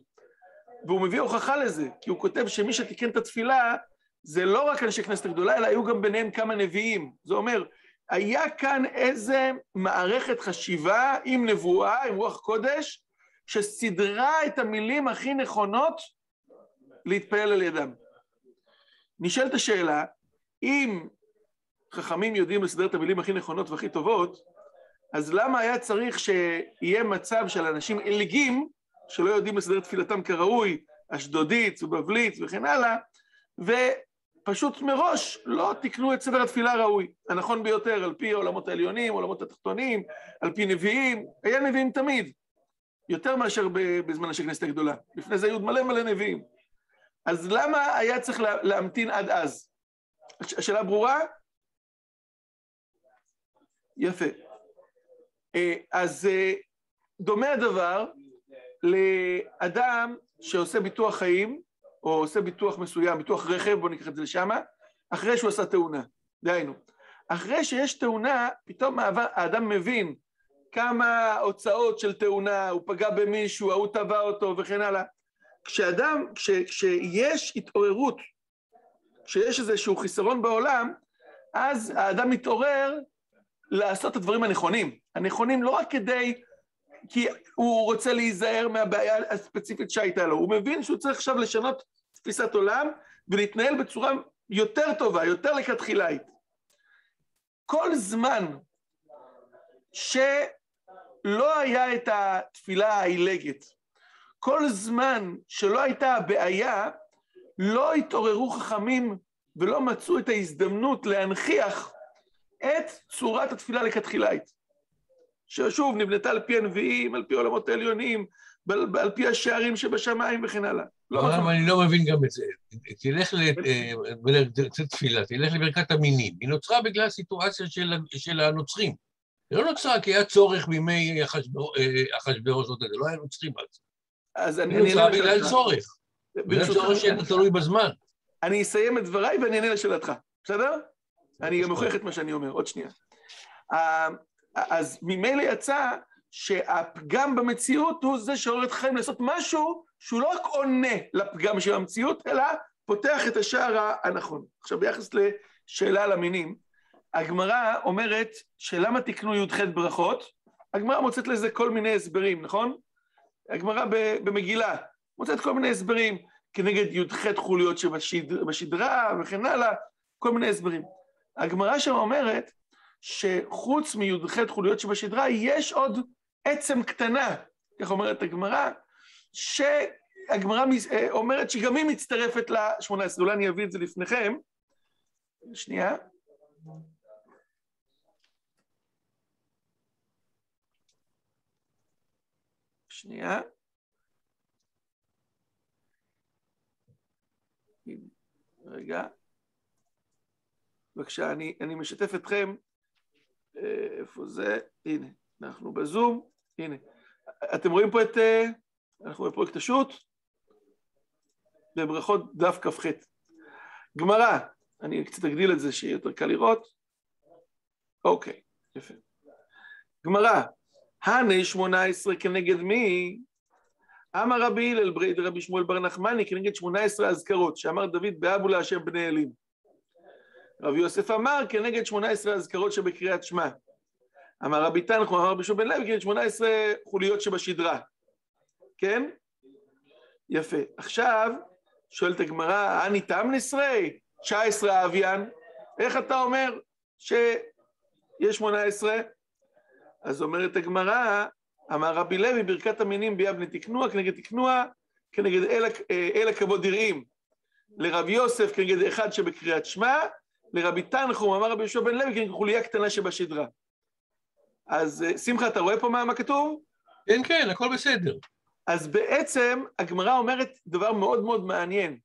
והוא מביא הוכחה לזה, כי הוא כותב שמי שתיקן את התפילה זה לא רק אנשי כנסת הגדולה, אלא היו גם ביניהם כמה נביאים. זה אומר, היה כאן איזה מערכת חשיבה עם נבואה, עם רוח קודש, שסידרה את המילים הכי נכונות להתפעל על ידם. נשאלת השאלה, אם חכמים יודעים לסדר את המילים הכי נכונות והכי טובות, אז למה היה צריך שיהיה מצב של אנשים עילגים, שלא יודעים לסדר תפילתם כראוי, אשדודית ובבלית וכן הלאה, ופשוט מראש לא תיקנו את סדר התפילה הראוי, הנכון ביותר, על פי העולמות העליונים, העולמות התחתונים, על פי נביאים, היה נביאים תמיד, יותר מאשר בזמן של כנסת הגדולה. לפני זה היו מלא מלא נביאים. אז למה היה צריך להמתין עד אז? השאלה ברורה? יפה. אה, אז אה, דומה הדבר לאדם שעושה ביטוח חיים, או עושה ביטוח מסוים, ביטוח רכב, בואו ניקח את זה לשם, אחרי שהוא עשה תאונה. דהיינו, אחרי שיש תאונה, פתאום האדם מבין כמה הוצאות של תאונה, הוא פגע במישהו, ההוא תבע אותו וכן הלאה. כשאדם, כש, כשיש התעוררות, כשיש איזשהו חיסרון בעולם, אז האדם מתעורר לעשות את הדברים הנכונים. הנכונים לא רק כדי, כי הוא רוצה להיזהר מהבעיה הספציפית שהייתה לו, הוא מבין שהוא צריך עכשיו לשנות תפיסת עולם ולהתנהל בצורה יותר טובה, יותר לכתחילאית. כל זמן שלא היה את התפילה העילגת, כל זמן שלא הייתה הבעיה, לא התעוררו חכמים ולא מצאו את ההזדמנות להנכיח את צורת התפילה לכתחילאית. ששוב, נבנתה על פי הנביאים, על פי עולמות העליונים, על פי השערים שבשמיים וכן הלאה. לא אבל אני לא מבין גם את זה. תלך לתפילה, תלך לברכת המינים. היא נוצרה בגלל הסיטואציה של הנוצרים. היא לא נוצרה כי היה צורך בימי אחשוורוש, אה, אחשוורוש לא היינו צריכים על זה. אז אני היא נוצרה בגלל. צורך, בגלל צורך שאתה תלוי בזמן. אני אסיים את דבריי ואני אענה לשאלתך, בסדר? אני גם מוכיח את מה שאני אומר, עוד שנייה. אז ממילא יצא שהפגם במציאות הוא זה שעורר החיים לעשות משהו שהוא לא רק עונה לפגם של המציאות, אלא פותח את השער הנכון. עכשיו, ביחס לשאלה על המינים, הגמרא אומרת שלמה תקנו י"ח ברכות? הגמרא מוצאת לזה כל מיני הסברים, נכון? הגמרא במגילה מוצאת כל מיני הסברים כנגד י"ח חוליות שבשדרה וכן הלאה, כל מיני הסברים. הגמרא שם אומרת שחוץ מי"ח חוליות שבשדרה יש עוד עצם קטנה, כך אומרת הגמרא, שהגמרא אה, אומרת שגם היא מצטרפת ל-18, אולי אני אביא את זה לפניכם. שנייה. שנייה. רגע. בבקשה, אני, אני משתף אתכם. איפה זה? הנה, אנחנו בזום. הנה. אתם רואים פה את... אה, אנחנו בפרויקט השו"ת. בברכות דף כ"ח. גמרא, אני קצת אגדיל את זה שיהיה יותר קל לראות. אוקיי, יפה. גמרא, הנה שמונה עשרה כנגד מי? אמר רבי הלל ברי רבי שמואל בר נחמני כנגד שמונה עשרה אזכרות, שאמר דוד באבו להשם בני אלים. רבי יוסף אמר כנגד שמונה עשרה אזכרות שבקריאת שמע. אמר רבי תנחום, אמר רבי בן לוי, כנגד שמונה עשרה חוליות שבשדרה. כן? יפה. עכשיו, שואלת הגמרא, אני תמנסרי? 19 האביין? איך אתה אומר שיש 18? אז אומרת הגמרא, אמר רבי לוי, ברכת המינים ביבנה תקנוע, כנגד תקנוע, כנגד אל, אה, אל הכבוד יראים. לרבי יוסף כנגד אחד שבקריאת שמע, לרבי תנחום, אמר רבי יהושע בן לוי, כנגד חוליה קטנה שבשדרה. אז אה, שמחה, אתה רואה פה מה, מה כתוב? כן, כן, הכל בסדר. אז בעצם הגמרא אומרת דבר מאוד מאוד מעניין,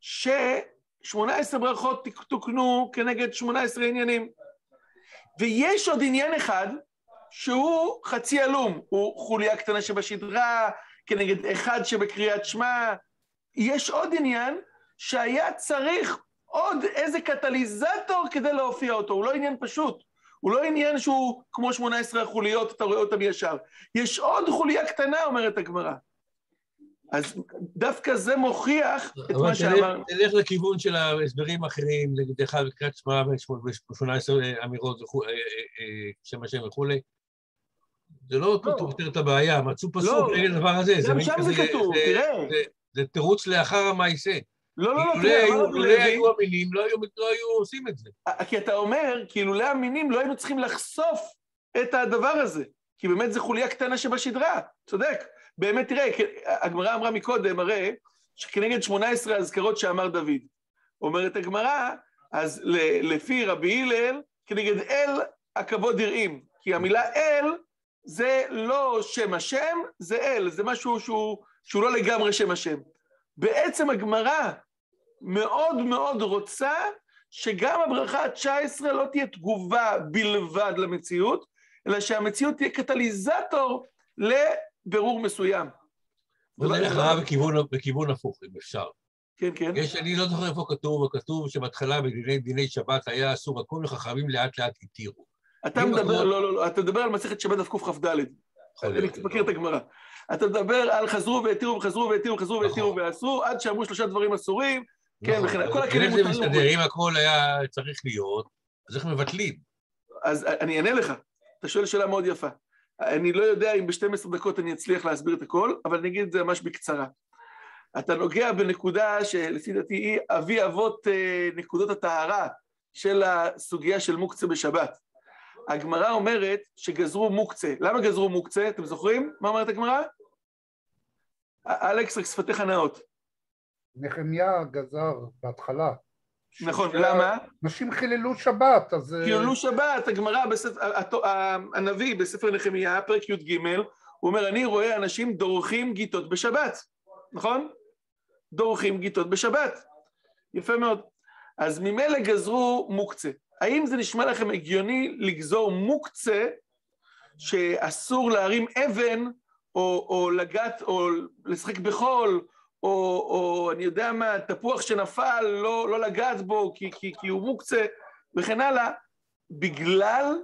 ש-18 ברכות תוקנו כנגד 18 עניינים. ויש עוד עניין אחד שהוא חצי עלום, הוא חוליה קטנה שבשדרה, כנגד אחד שבקריאת שמע. יש עוד עניין שהיה צריך עוד איזה קטליזטור כדי להופיע אותו, הוא לא עניין פשוט. הוא לא עניין שהוא כמו 18 החוליות, אתה רואה אותם ישר. יש עוד חוליה קטנה, אומרת הגמרא. אז דווקא זה מוכיח את מה שאמרנו. תלך לכיוון של ההסברים האחרים, נגד אחד בקריאת שמע ב-18 אמירות אה, אה, אה, שם השם וכולי. זה לא לא. פותר את הבעיה, מצאו פסוק לא. נגד הדבר הזה. גם שם זה כתוב, תראה. זה תירוץ לאחר המעשה. לא, לא, לא, תראה, אילולא לוי, היו המילים, לא היו- לא היו עושים את זה. כי אתה אומר, כי אילולא המינים לא היינו צריכים לחשוף את הדבר הזה, כי באמת זו חוליה קטנה שבשדרה, צודק. באמת, תראה, הגמרא אמרה מקודם, הרי, שכנגד 18 האזכרות שאמר דוד. אומרת הגמרא, אז לפי רבי הלל, כנגד אל הכבוד יראים. כי המילה אל זה לא שם השם, זה אל, זה משהו שהוא, שהוא לא לגמרי שם השם. בעצם הגמרא מאוד מאוד רוצה שגם הברכה ה-19 לא תהיה תגובה בלבד למציאות, אלא שהמציאות תהיה קטליזטור לבירור מסוים. בוא דבר נלך. רעה בכיוון, בכיוון הפוך, אם אפשר. כן, כן. יש, אני לא זוכר איפה כתוב, אבל כתוב שבהתחלה בדיני דיני שבת היה אסור הכל, וחכמים לאט לאט התירו. אתה מדבר, לא, לא, לא, אתה מדבר על מסכת שבת דף קכ"ד. אני מכיר את לא. הגמרא. אתה מדבר על חזרו והתירו וחזרו והתירו וחזרו נכון. והתירו ואסרו, עד שאמרו שלושה דברים אסורים. כן, נכון, אז כל הכלים איך זה מותרים מסתדר? אם הכל היה צריך להיות, אז איך מבטלים? אז אני אענה לך. אתה שואל שאלה מאוד יפה. אני לא יודע אם ב-12 דקות אני אצליח להסביר את הכל, אבל אני אגיד את זה ממש בקצרה. אתה נוגע בנקודה שלפי דעתי היא אבי אבות אה, נקודות הטהרה של הסוגיה של מוקצה בשבת. הגמרא אומרת שגזרו מוקצה. למה גזרו מוקצה? אתם זוכרים? מה אומרת הגמרא? אלכס, רק שפתיך נאות. נחמיה גזר בהתחלה. נכון, למה? אנשים חיללו שבת, אז... אה, חיללו שבת, הגמרא, הנביא בספר נחמיה, פרק י"ג, הוא אומר, אני רואה אנשים דורכים גיטות בשבת, נכון? דורכים גיטות בשבת. יפה מאוד. אז ממילא גזרו מוקצה. האם זה נשמע לכם הגיוני לגזור מוקצה שאסור להרים אבן, או, או לגעת, או לשחק בחול, או, או אני יודע מה, תפוח שנפל, לא, לא לגעת בו כי, כי, כי הוא מוקצה, וכן הלאה, בגלל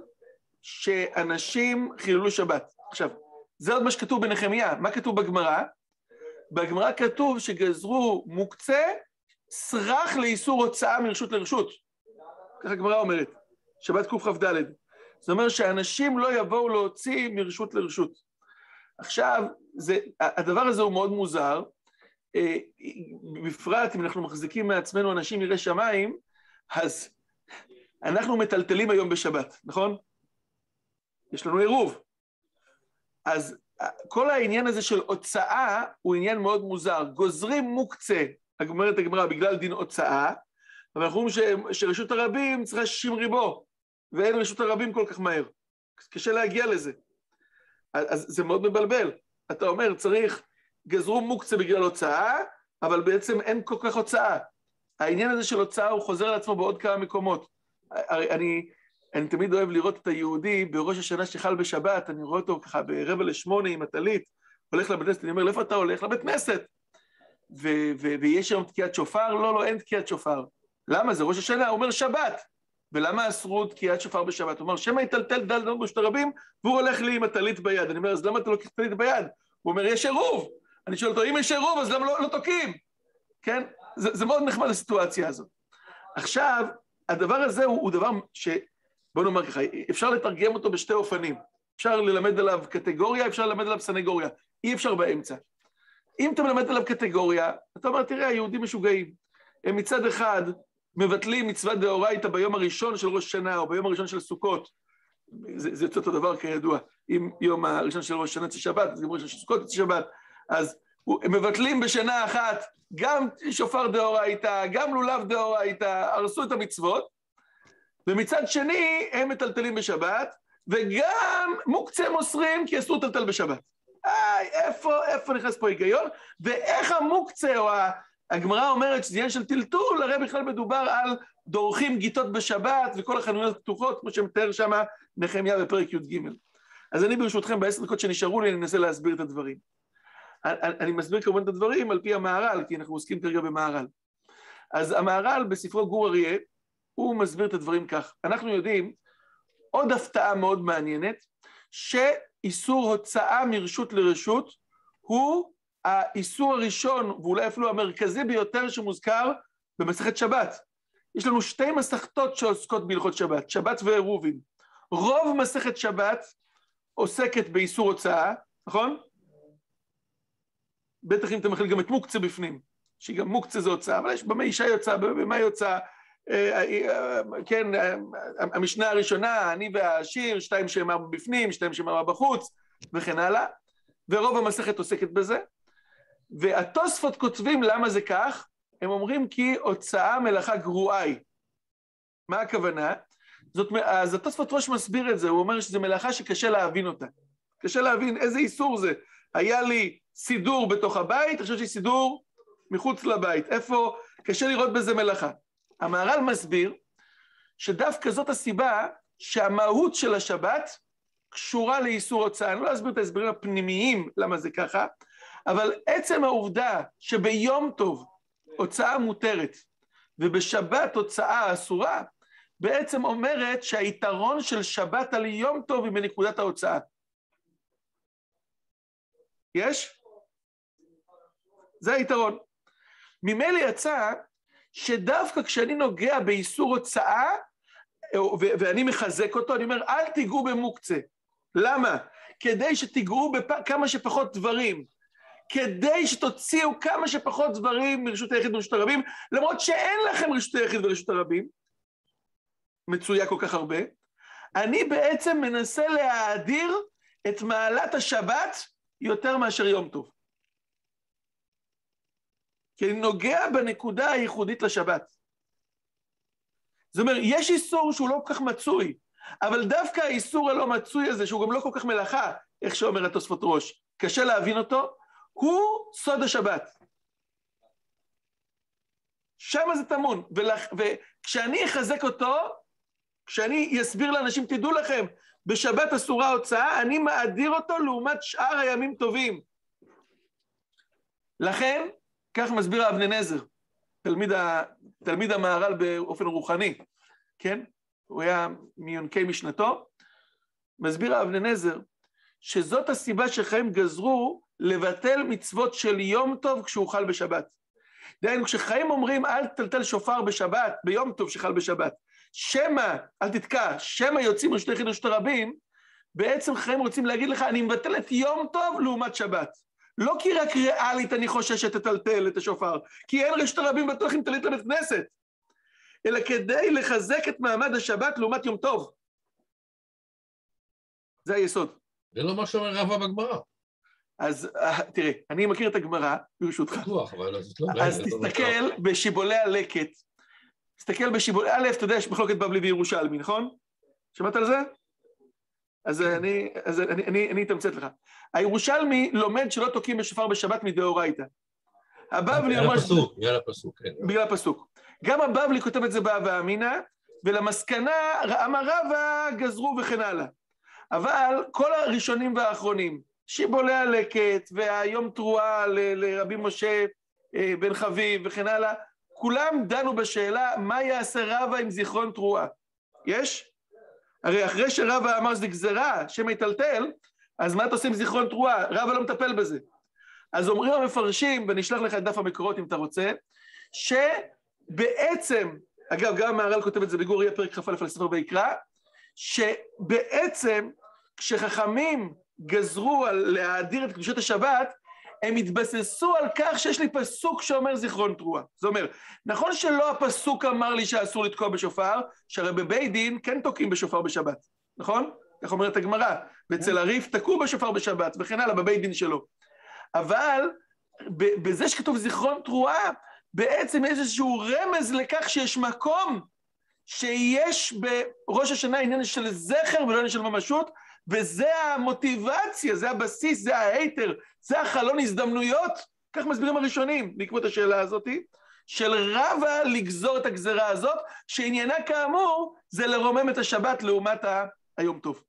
שאנשים חיללו שבת. עכשיו, זה עוד מה שכתוב בנחמיה. מה כתוב בגמרא? בגמרא כתוב שגזרו מוקצה סרח לאיסור הוצאה מרשות לרשות. ככה הגמרא אומרת, שבת קכ"ד. זאת אומרת שאנשים לא יבואו להוציא מרשות לרשות. עכשיו, זה, הדבר הזה הוא מאוד מוזר, בפרט אם אנחנו מחזיקים מעצמנו אנשים יראי שמיים, אז אנחנו מטלטלים היום בשבת, נכון? יש לנו עירוב. אז כל העניין הזה של הוצאה הוא עניין מאוד מוזר. גוזרים מוקצה, אומרת הגמרא, בגלל דין הוצאה, אבל אנחנו אומרים שרשות הרבים צריכה 60 ריבו, ואין רשות הרבים כל כך מהר. קשה להגיע לזה. אז זה מאוד מבלבל. אתה אומר, צריך, גזרו מוקצה בגלל הוצאה, אבל בעצם אין כל כך הוצאה. העניין הזה של הוצאה הוא חוזר על עצמו בעוד כמה מקומות. אני, אני תמיד אוהב לראות את היהודי בראש השנה שחל בשבת, אני רואה אותו ככה ברבע לשמונה עם הטלית, הולך לבית כנסת, אני אומר, לאיפה אתה הולך? לבית כנסת. ו- ו- ויש היום תקיעת שופר? לא, לא, אין תקיעת שופר. למה? זה ראש השנה, הוא אומר שבת. ולמה אסרו תקיעת שופר בשבת? הוא אומר, שמא יטלטל דל דל ברשות והוא הולך לי עם הטלית ביד. אני אומר, אז למה אתה לוקח טלית ביד? הוא אומר, יש עירוב. אני שואל אותו, אם יש עירוב, אז למה לא, לא תוקעים? כן? זה, זה מאוד נחמד הסיטואציה הזאת. עכשיו, הדבר הזה הוא, הוא דבר ש... בוא נאמר ככה, אפשר לתרגם אותו בשתי אופנים. אפשר ללמד עליו קטגוריה, אפשר ללמד עליו סנגוריה. אי אפשר באמצע. אם אתה מלמד עליו קטגוריה, אתה אומר, תראה, היהודים משוגעים. הם מצד אחד מבטלים מצוות דאורייתא ביום הראשון של ראש השנה או ביום הראשון של סוכות. זה, זה יוצא אותו דבר כידוע. אם יום הראשון של ראש השנה יצא שבת, אז יום הראשון של סוכות יצא שבת. אז מבטלים בשנה אחת גם שופר דאורייתא, גם לולב דאורייתא, הרסו את המצוות, ומצד שני הם מטלטלים בשבת, וגם מוקצה מוסרים כי אסור לטלטל בשבת. איי, איפה, איפה נכנס פה היגיון? ואיך המוקצה, או הגמרא אומרת שזה עניין של טלטול, הרי בכלל מדובר על דורכים גיטות בשבת וכל החנויות פתוחות, כמו שמתאר שם נחמיה בפרק י"ג. אז אני ברשותכם, בעשר דקות שנשארו לי, אני אנסה להסביר את הדברים. אני, מסביר כמובן את הדברים על פי המהר"ל, כי אנחנו עוסקים כרגע במהר"ל. אז המהר"ל בספרו גור אריה, הוא מסביר את הדברים כך. אנחנו יודעים, עוד הפתעה מאוד מעניינת, שאיסור הוצאה מרשות לרשות הוא האיסור הראשון, ואולי אפילו המרכזי ביותר שמוזכר במסכת שבת. יש לנו שתי מסכתות שעוסקות בהלכות שבת, שבת ועירובין. רוב מסכת שבת עוסקת באיסור הוצאה, נכון? בטח אם אתה מכיל גם את מוקצה בפנים, שגם מוקצה זה הוצאה, אבל יש במה אישה יוצאה, במה היא הוצאה. אה, אה, כן, אה, המשנה הראשונה, אני והעשיר, שתיים שאמר בפנים, שתיים שאמר בחוץ, וכן הלאה, ורוב המסכת עוסקת בזה. והתוספות כותבים למה זה כך, הם אומרים כי הוצאה מלאכה גרועה היא. מה הכוונה? זאת, אז התוספות ראש מסביר את זה, הוא אומר שזו מלאכה שקשה להבין אותה. קשה להבין איזה איסור זה. היה לי סידור בתוך הבית, עכשיו יש לי סידור מחוץ לבית. איפה? קשה לראות בזה מלאכה. המהר"ל מסביר שדווקא זאת הסיבה שהמהות של השבת קשורה לאיסור הוצאה. אני לא אסביר את ההסברים הפנימיים למה זה ככה, אבל עצם העובדה שביום טוב הוצאה מותרת ובשבת הוצאה אסורה, בעצם אומרת שהיתרון של שבת על יום טוב היא בנקודת ההוצאה. יש? זה היתרון. ממילא יצא שדווקא כשאני נוגע באיסור הוצאה, ואני מחזק אותו, אני אומר, אל תיגעו במוקצה. למה? כדי שתיגעו בכמה שפחות דברים. כדי שתוציאו כמה שפחות דברים מרשות היחיד ורשות הרבים, למרות שאין לכם רשות היחיד ורשות הרבים, מצויה כל כך הרבה, אני בעצם מנסה להאדיר את מעלת השבת יותר מאשר יום טוב. כי אני נוגע בנקודה הייחודית לשבת. זאת אומרת, יש איסור שהוא לא כל כך מצוי, אבל דווקא האיסור הלא מצוי הזה, שהוא גם לא כל כך מלאכה, איך שאומר התוספות ראש, קשה להבין אותו, הוא סוד השבת. שם זה טמון, ולכ... וכשאני אחזק אותו, כשאני אסביר לאנשים, תדעו לכם, בשבת אסורה הוצאה, אני מאדיר אותו לעומת שאר הימים טובים. לכן, כך מסביר אבני נזר, תלמיד, ה, תלמיד המהר"ל באופן רוחני, כן? הוא היה מיונקי משנתו. מסביר אבני נזר, שזאת הסיבה שחיים גזרו לבטל מצוות של יום טוב כשהוא חל בשבת. דהיינו, כשחיים אומרים אל תטלטל שופר בשבת, ביום טוב שחל בשבת, שמא, אל תתקע, שמא יוצאים רשותי חידוש הרבים, בעצם חיים רוצים להגיד לך, אני מבטל את יום טוב לעומת שבת. לא כי רק ריאלית אני חושש שתטלטל את השופר, כי אין רשות הרבים בטוח אם תלית לבית כנסת, אלא כדי לחזק את מעמד השבת לעומת יום טוב. זה היסוד. זה לא מה שאומר רבא בגמרא. אז אה, תראה, אני מכיר את הגמרא, ברשותך. בטוח, אבל זאת לא... אז לא תסתכל בשיבולי הלקט. תסתכל בשיבולי... א', אתה יודע, יש מחלוקת בבלי וירושלמי, נכון? שמעת על זה? אז אני אז אני- אני- אני אתמצת לך. הירושלמי לומד שלא תוקעים בשופר בשבת מדאורייתא. הבבלי בגלל אומר... הפסוק, בגלל הפסוק, כן. בגלל הפסוק. גם הבבלי כותב את זה בהווה אמינא, ולמסקנה אמר רבא גזרו וכן הלאה. אבל כל הראשונים והאחרונים, שיבולי הלקט והיום תרועה לרבי משה אה, בן חביב וכן הלאה, כולם דנו בשאלה מה יעשה רבא עם זיכרון תרועה. יש? הרי אחרי שרבא אמר שזה גזרה, שמא יטלטל, אז מה אתה עושה עם זיכרון תרועה? רבא לא מטפל בזה. אז אומרים המפרשים, ואני אשלח לך את דף המקורות אם אתה רוצה, שבעצם, אגב, גם המהר"ל כותב את זה בגור יהיה פרק כ"א על ספר ויקרא, שבעצם כשחכמים גזרו על להאדיר את קדושת השבת, הם התבססו על כך שיש לי פסוק שאומר זיכרון תרועה. זאת אומרת, נכון שלא הפסוק אמר לי שאסור לתקוע בשופר, שהרי בבית דין כן תוקעים בשופר בשבת, נכון? איך אומרת הגמרא? ואצל הריף תקעו בשופר בשבת, וכן הלאה, בבית דין שלו. אבל בזה שכתוב זיכרון תרועה, בעצם יש איזשהו רמז לכך שיש מקום שיש בראש השנה עניין של זכר ולא עניין של ממשות, וזה המוטיבציה, זה הבסיס, זה ההייטר, זה החלון הזדמנויות, כך מסבירים הראשונים בעקבות השאלה הזאת, של רבא לגזור את הגזרה הזאת, שעניינה כאמור זה לרומם את השבת לעומת היום טוב.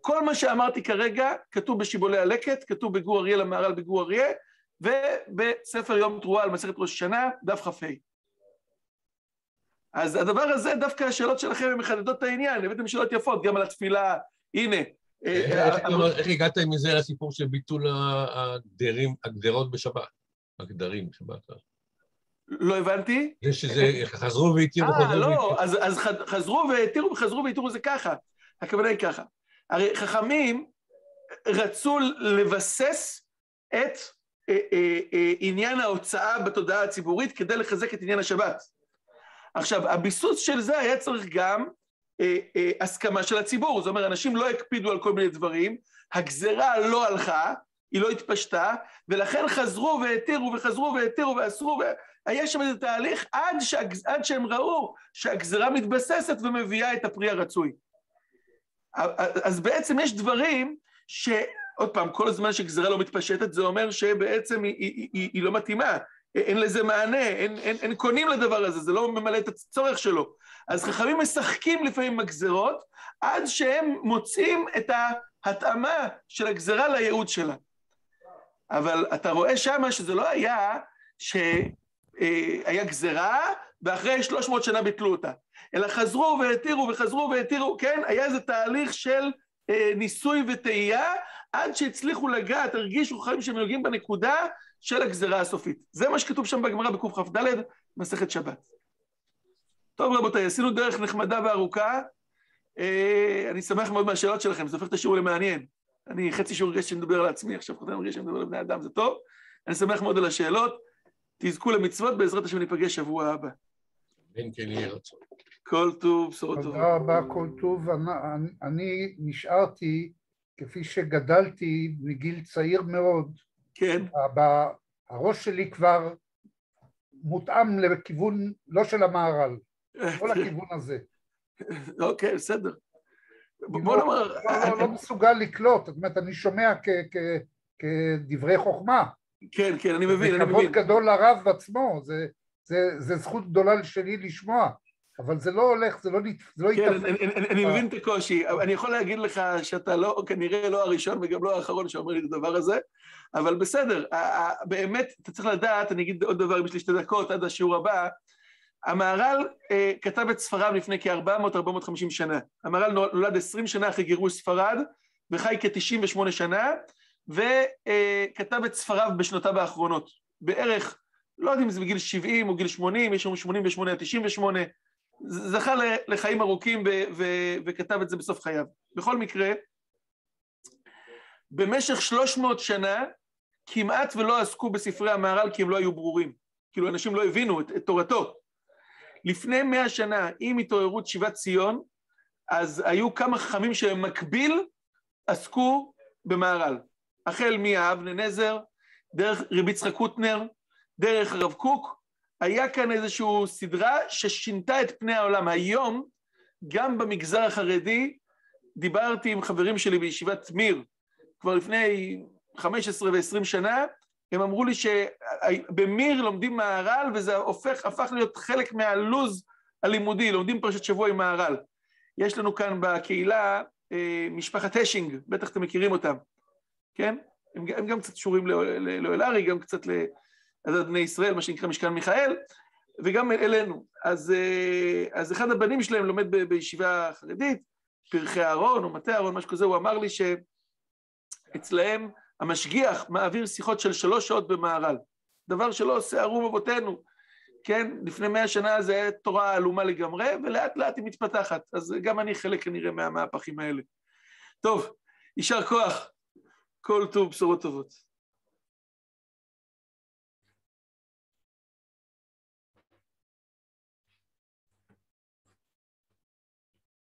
כל מה שאמרתי כרגע כתוב בשיבולי הלקט, כתוב בגור אריה למהר"ל בגור אריה, ובספר יום תרועה על מסכת ראש השנה, דף כ"ה. אז הדבר הזה, דווקא השאלות שלכם הן מחדדות את העניין, הבאתם שאלות יפות, גם על התפילה, הנה. אה, איך- אה, איך הגעת מזה לסיפור של ביטול הגדרות בשבת? הגדרים בשבת. לא הבנתי? יש איזה, חזרו והתירו, אה, חזרו לא, והתירו. אז, אז ח- חזרו והתירו וחזרו והתירו זה ככה. הכוונה היא ככה. הרי חכמים רצו לבסס את אה, אה, אה, עניין ההוצאה בתודעה הציבורית כדי לחזק את עניין השבת. עכשיו, הביסוס של זה היה צריך גם אה, אה, הסכמה של הציבור. זאת אומרת, אנשים לא הקפידו על כל מיני דברים, הגזרה לא הלכה, היא לא התפשטה, ולכן חזרו והתירו וחזרו והתירו ואסרו, היה שם איזה תהליך עד, שהגז... עד שהם ראו שהגזרה מתבססת ומביאה את הפרי הרצוי. אז בעצם יש דברים ש... עוד פעם, כל הזמן שגזרה לא מתפשטת, זה אומר שבעצם היא, היא, היא, היא לא מתאימה, אין לזה מענה, אין, אין, אין קונים לדבר הזה, זה לא ממלא את הצורך שלו. אז חכמים משחקים לפעמים עם הגזרות, עד שהם מוצאים את ההתאמה של הגזרה לייעוד שלה. אבל אתה רואה שמה שזה לא היה שהיה גזרה, ואחרי 300 שנה ביטלו אותה, אלא חזרו והתירו וחזרו והתירו, כן? היה איזה תהליך של אה, ניסוי וטעייה, עד שהצליחו לגעת, הרגישו חיים שהם נוגעים בנקודה של הגזרה הסופית. זה מה שכתוב שם בגמרא בקכ"ד, מסכת שבת. טוב רבותיי, עשינו דרך נחמדה וארוכה. אה, אני שמח מאוד מהשאלות שלכם, זה הופך את השיעור למעניין. אני חצי שיעור הרגשתי שאני מדבר על עצמי, עכשיו חותם הרגשתי שאני מדבר על בני אדם, זה טוב. אני שמח מאוד על השאלות. תזכו למצוות, בעזרת השם ניפגש שבוע הבא. כן, כן, יהיה רצון. כל טוב, בשורות טובות. תודה רבה, כל טוב. אני- אני נשארתי, כפי שגדלתי מגיל צעיר מאוד, כן, הראש שלי כבר מותאם לכיוון, לא של המהר"ל, לא לכיוון הזה. אוקיי, בסדר. בוא אני נאמר, לא- לא- לא מסוגל לקלוט, זאת אומרת, אני שומע כדברי חוכמה. כן, כן, אני מבין, זה אני כבוד מבין. גדול לרב עצמו, זה- זה זה זכות גדולה שלי לשמוע. אבל זה לא הולך, זה לא, זה לא כן. אני- אני מבין את הקושי, אני יכול להגיד לך שאתה לא, כנראה לא הראשון וגם לא האחרון שאומר לי את הדבר הזה, אבל בסדר, באמת, אתה צריך לדעת, אני אגיד עוד דבר, אם יש לי שתי דקות עד השיעור הבא, המהר"ל אה, כתב את ספריו לפני כ-400-450 שנה. המהר"ל נולד 20 שנה אחרי גירוש ספרד, וחי כ-98 שנה, וכתב את ספריו בשנותיו האחרונות. בערך, לא יודע אם זה בגיל 70 או גיל 80, יש לנו 88 עד 98, ז- זכה לחיים ארוכים וכתב את זה בסוף חייו. בכל מקרה, במשך 300 שנה כמעט ולא עסקו בספרי המהר"ל כי הם לא היו ברורים. כאילו אנשים לא הבינו את, את תורתו. לפני מאה שנה, עם התעוררות שיבת ציון, אז היו כמה חכמים שבמקביל עסקו במהר"ל. החל מאבני נזר, דרך רבי יצחק קוטנר, דרך הרב קוק, היה כאן איזושהי סדרה ששינתה את פני העולם. היום, גם במגזר החרדי, דיברתי עם חברים שלי בישיבת מיר, כבר לפני 15 ו-20 שנה, הם אמרו לי שבמיר לומדים מהר"ל וזה הופך, הפך להיות חלק מהלוז הלימודי, לומדים פרשת שבוע עם מהר"ל. יש לנו כאן בקהילה אה, משפחת השינג, בטח אתם מכירים אותם, כן? הם, גם קצת קשורים לאלארי, גם קצת לעדת בני ישראל, מה שנקרא משכן מיכאל, וגם אלינו. אז, אה, אז אחד הבנים שלהם לומד ב- בישיבה חרדית, פרחי אהרון או מטה אהרון, משהו כזה, הוא אמר לי שאצלהם המשגיח מעביר שיחות של שלוש שעות במהר"ל. דבר שלא עושה ערום אבותינו. כן, לפני מאה שנה זה היה תורה עלומה לגמרי, ולאט לאט היא מתפתחת. אז גם אני חלק כנראה מהמהפכים האלה. טוב, יישר כוח. כל טוב, בשורות טובות.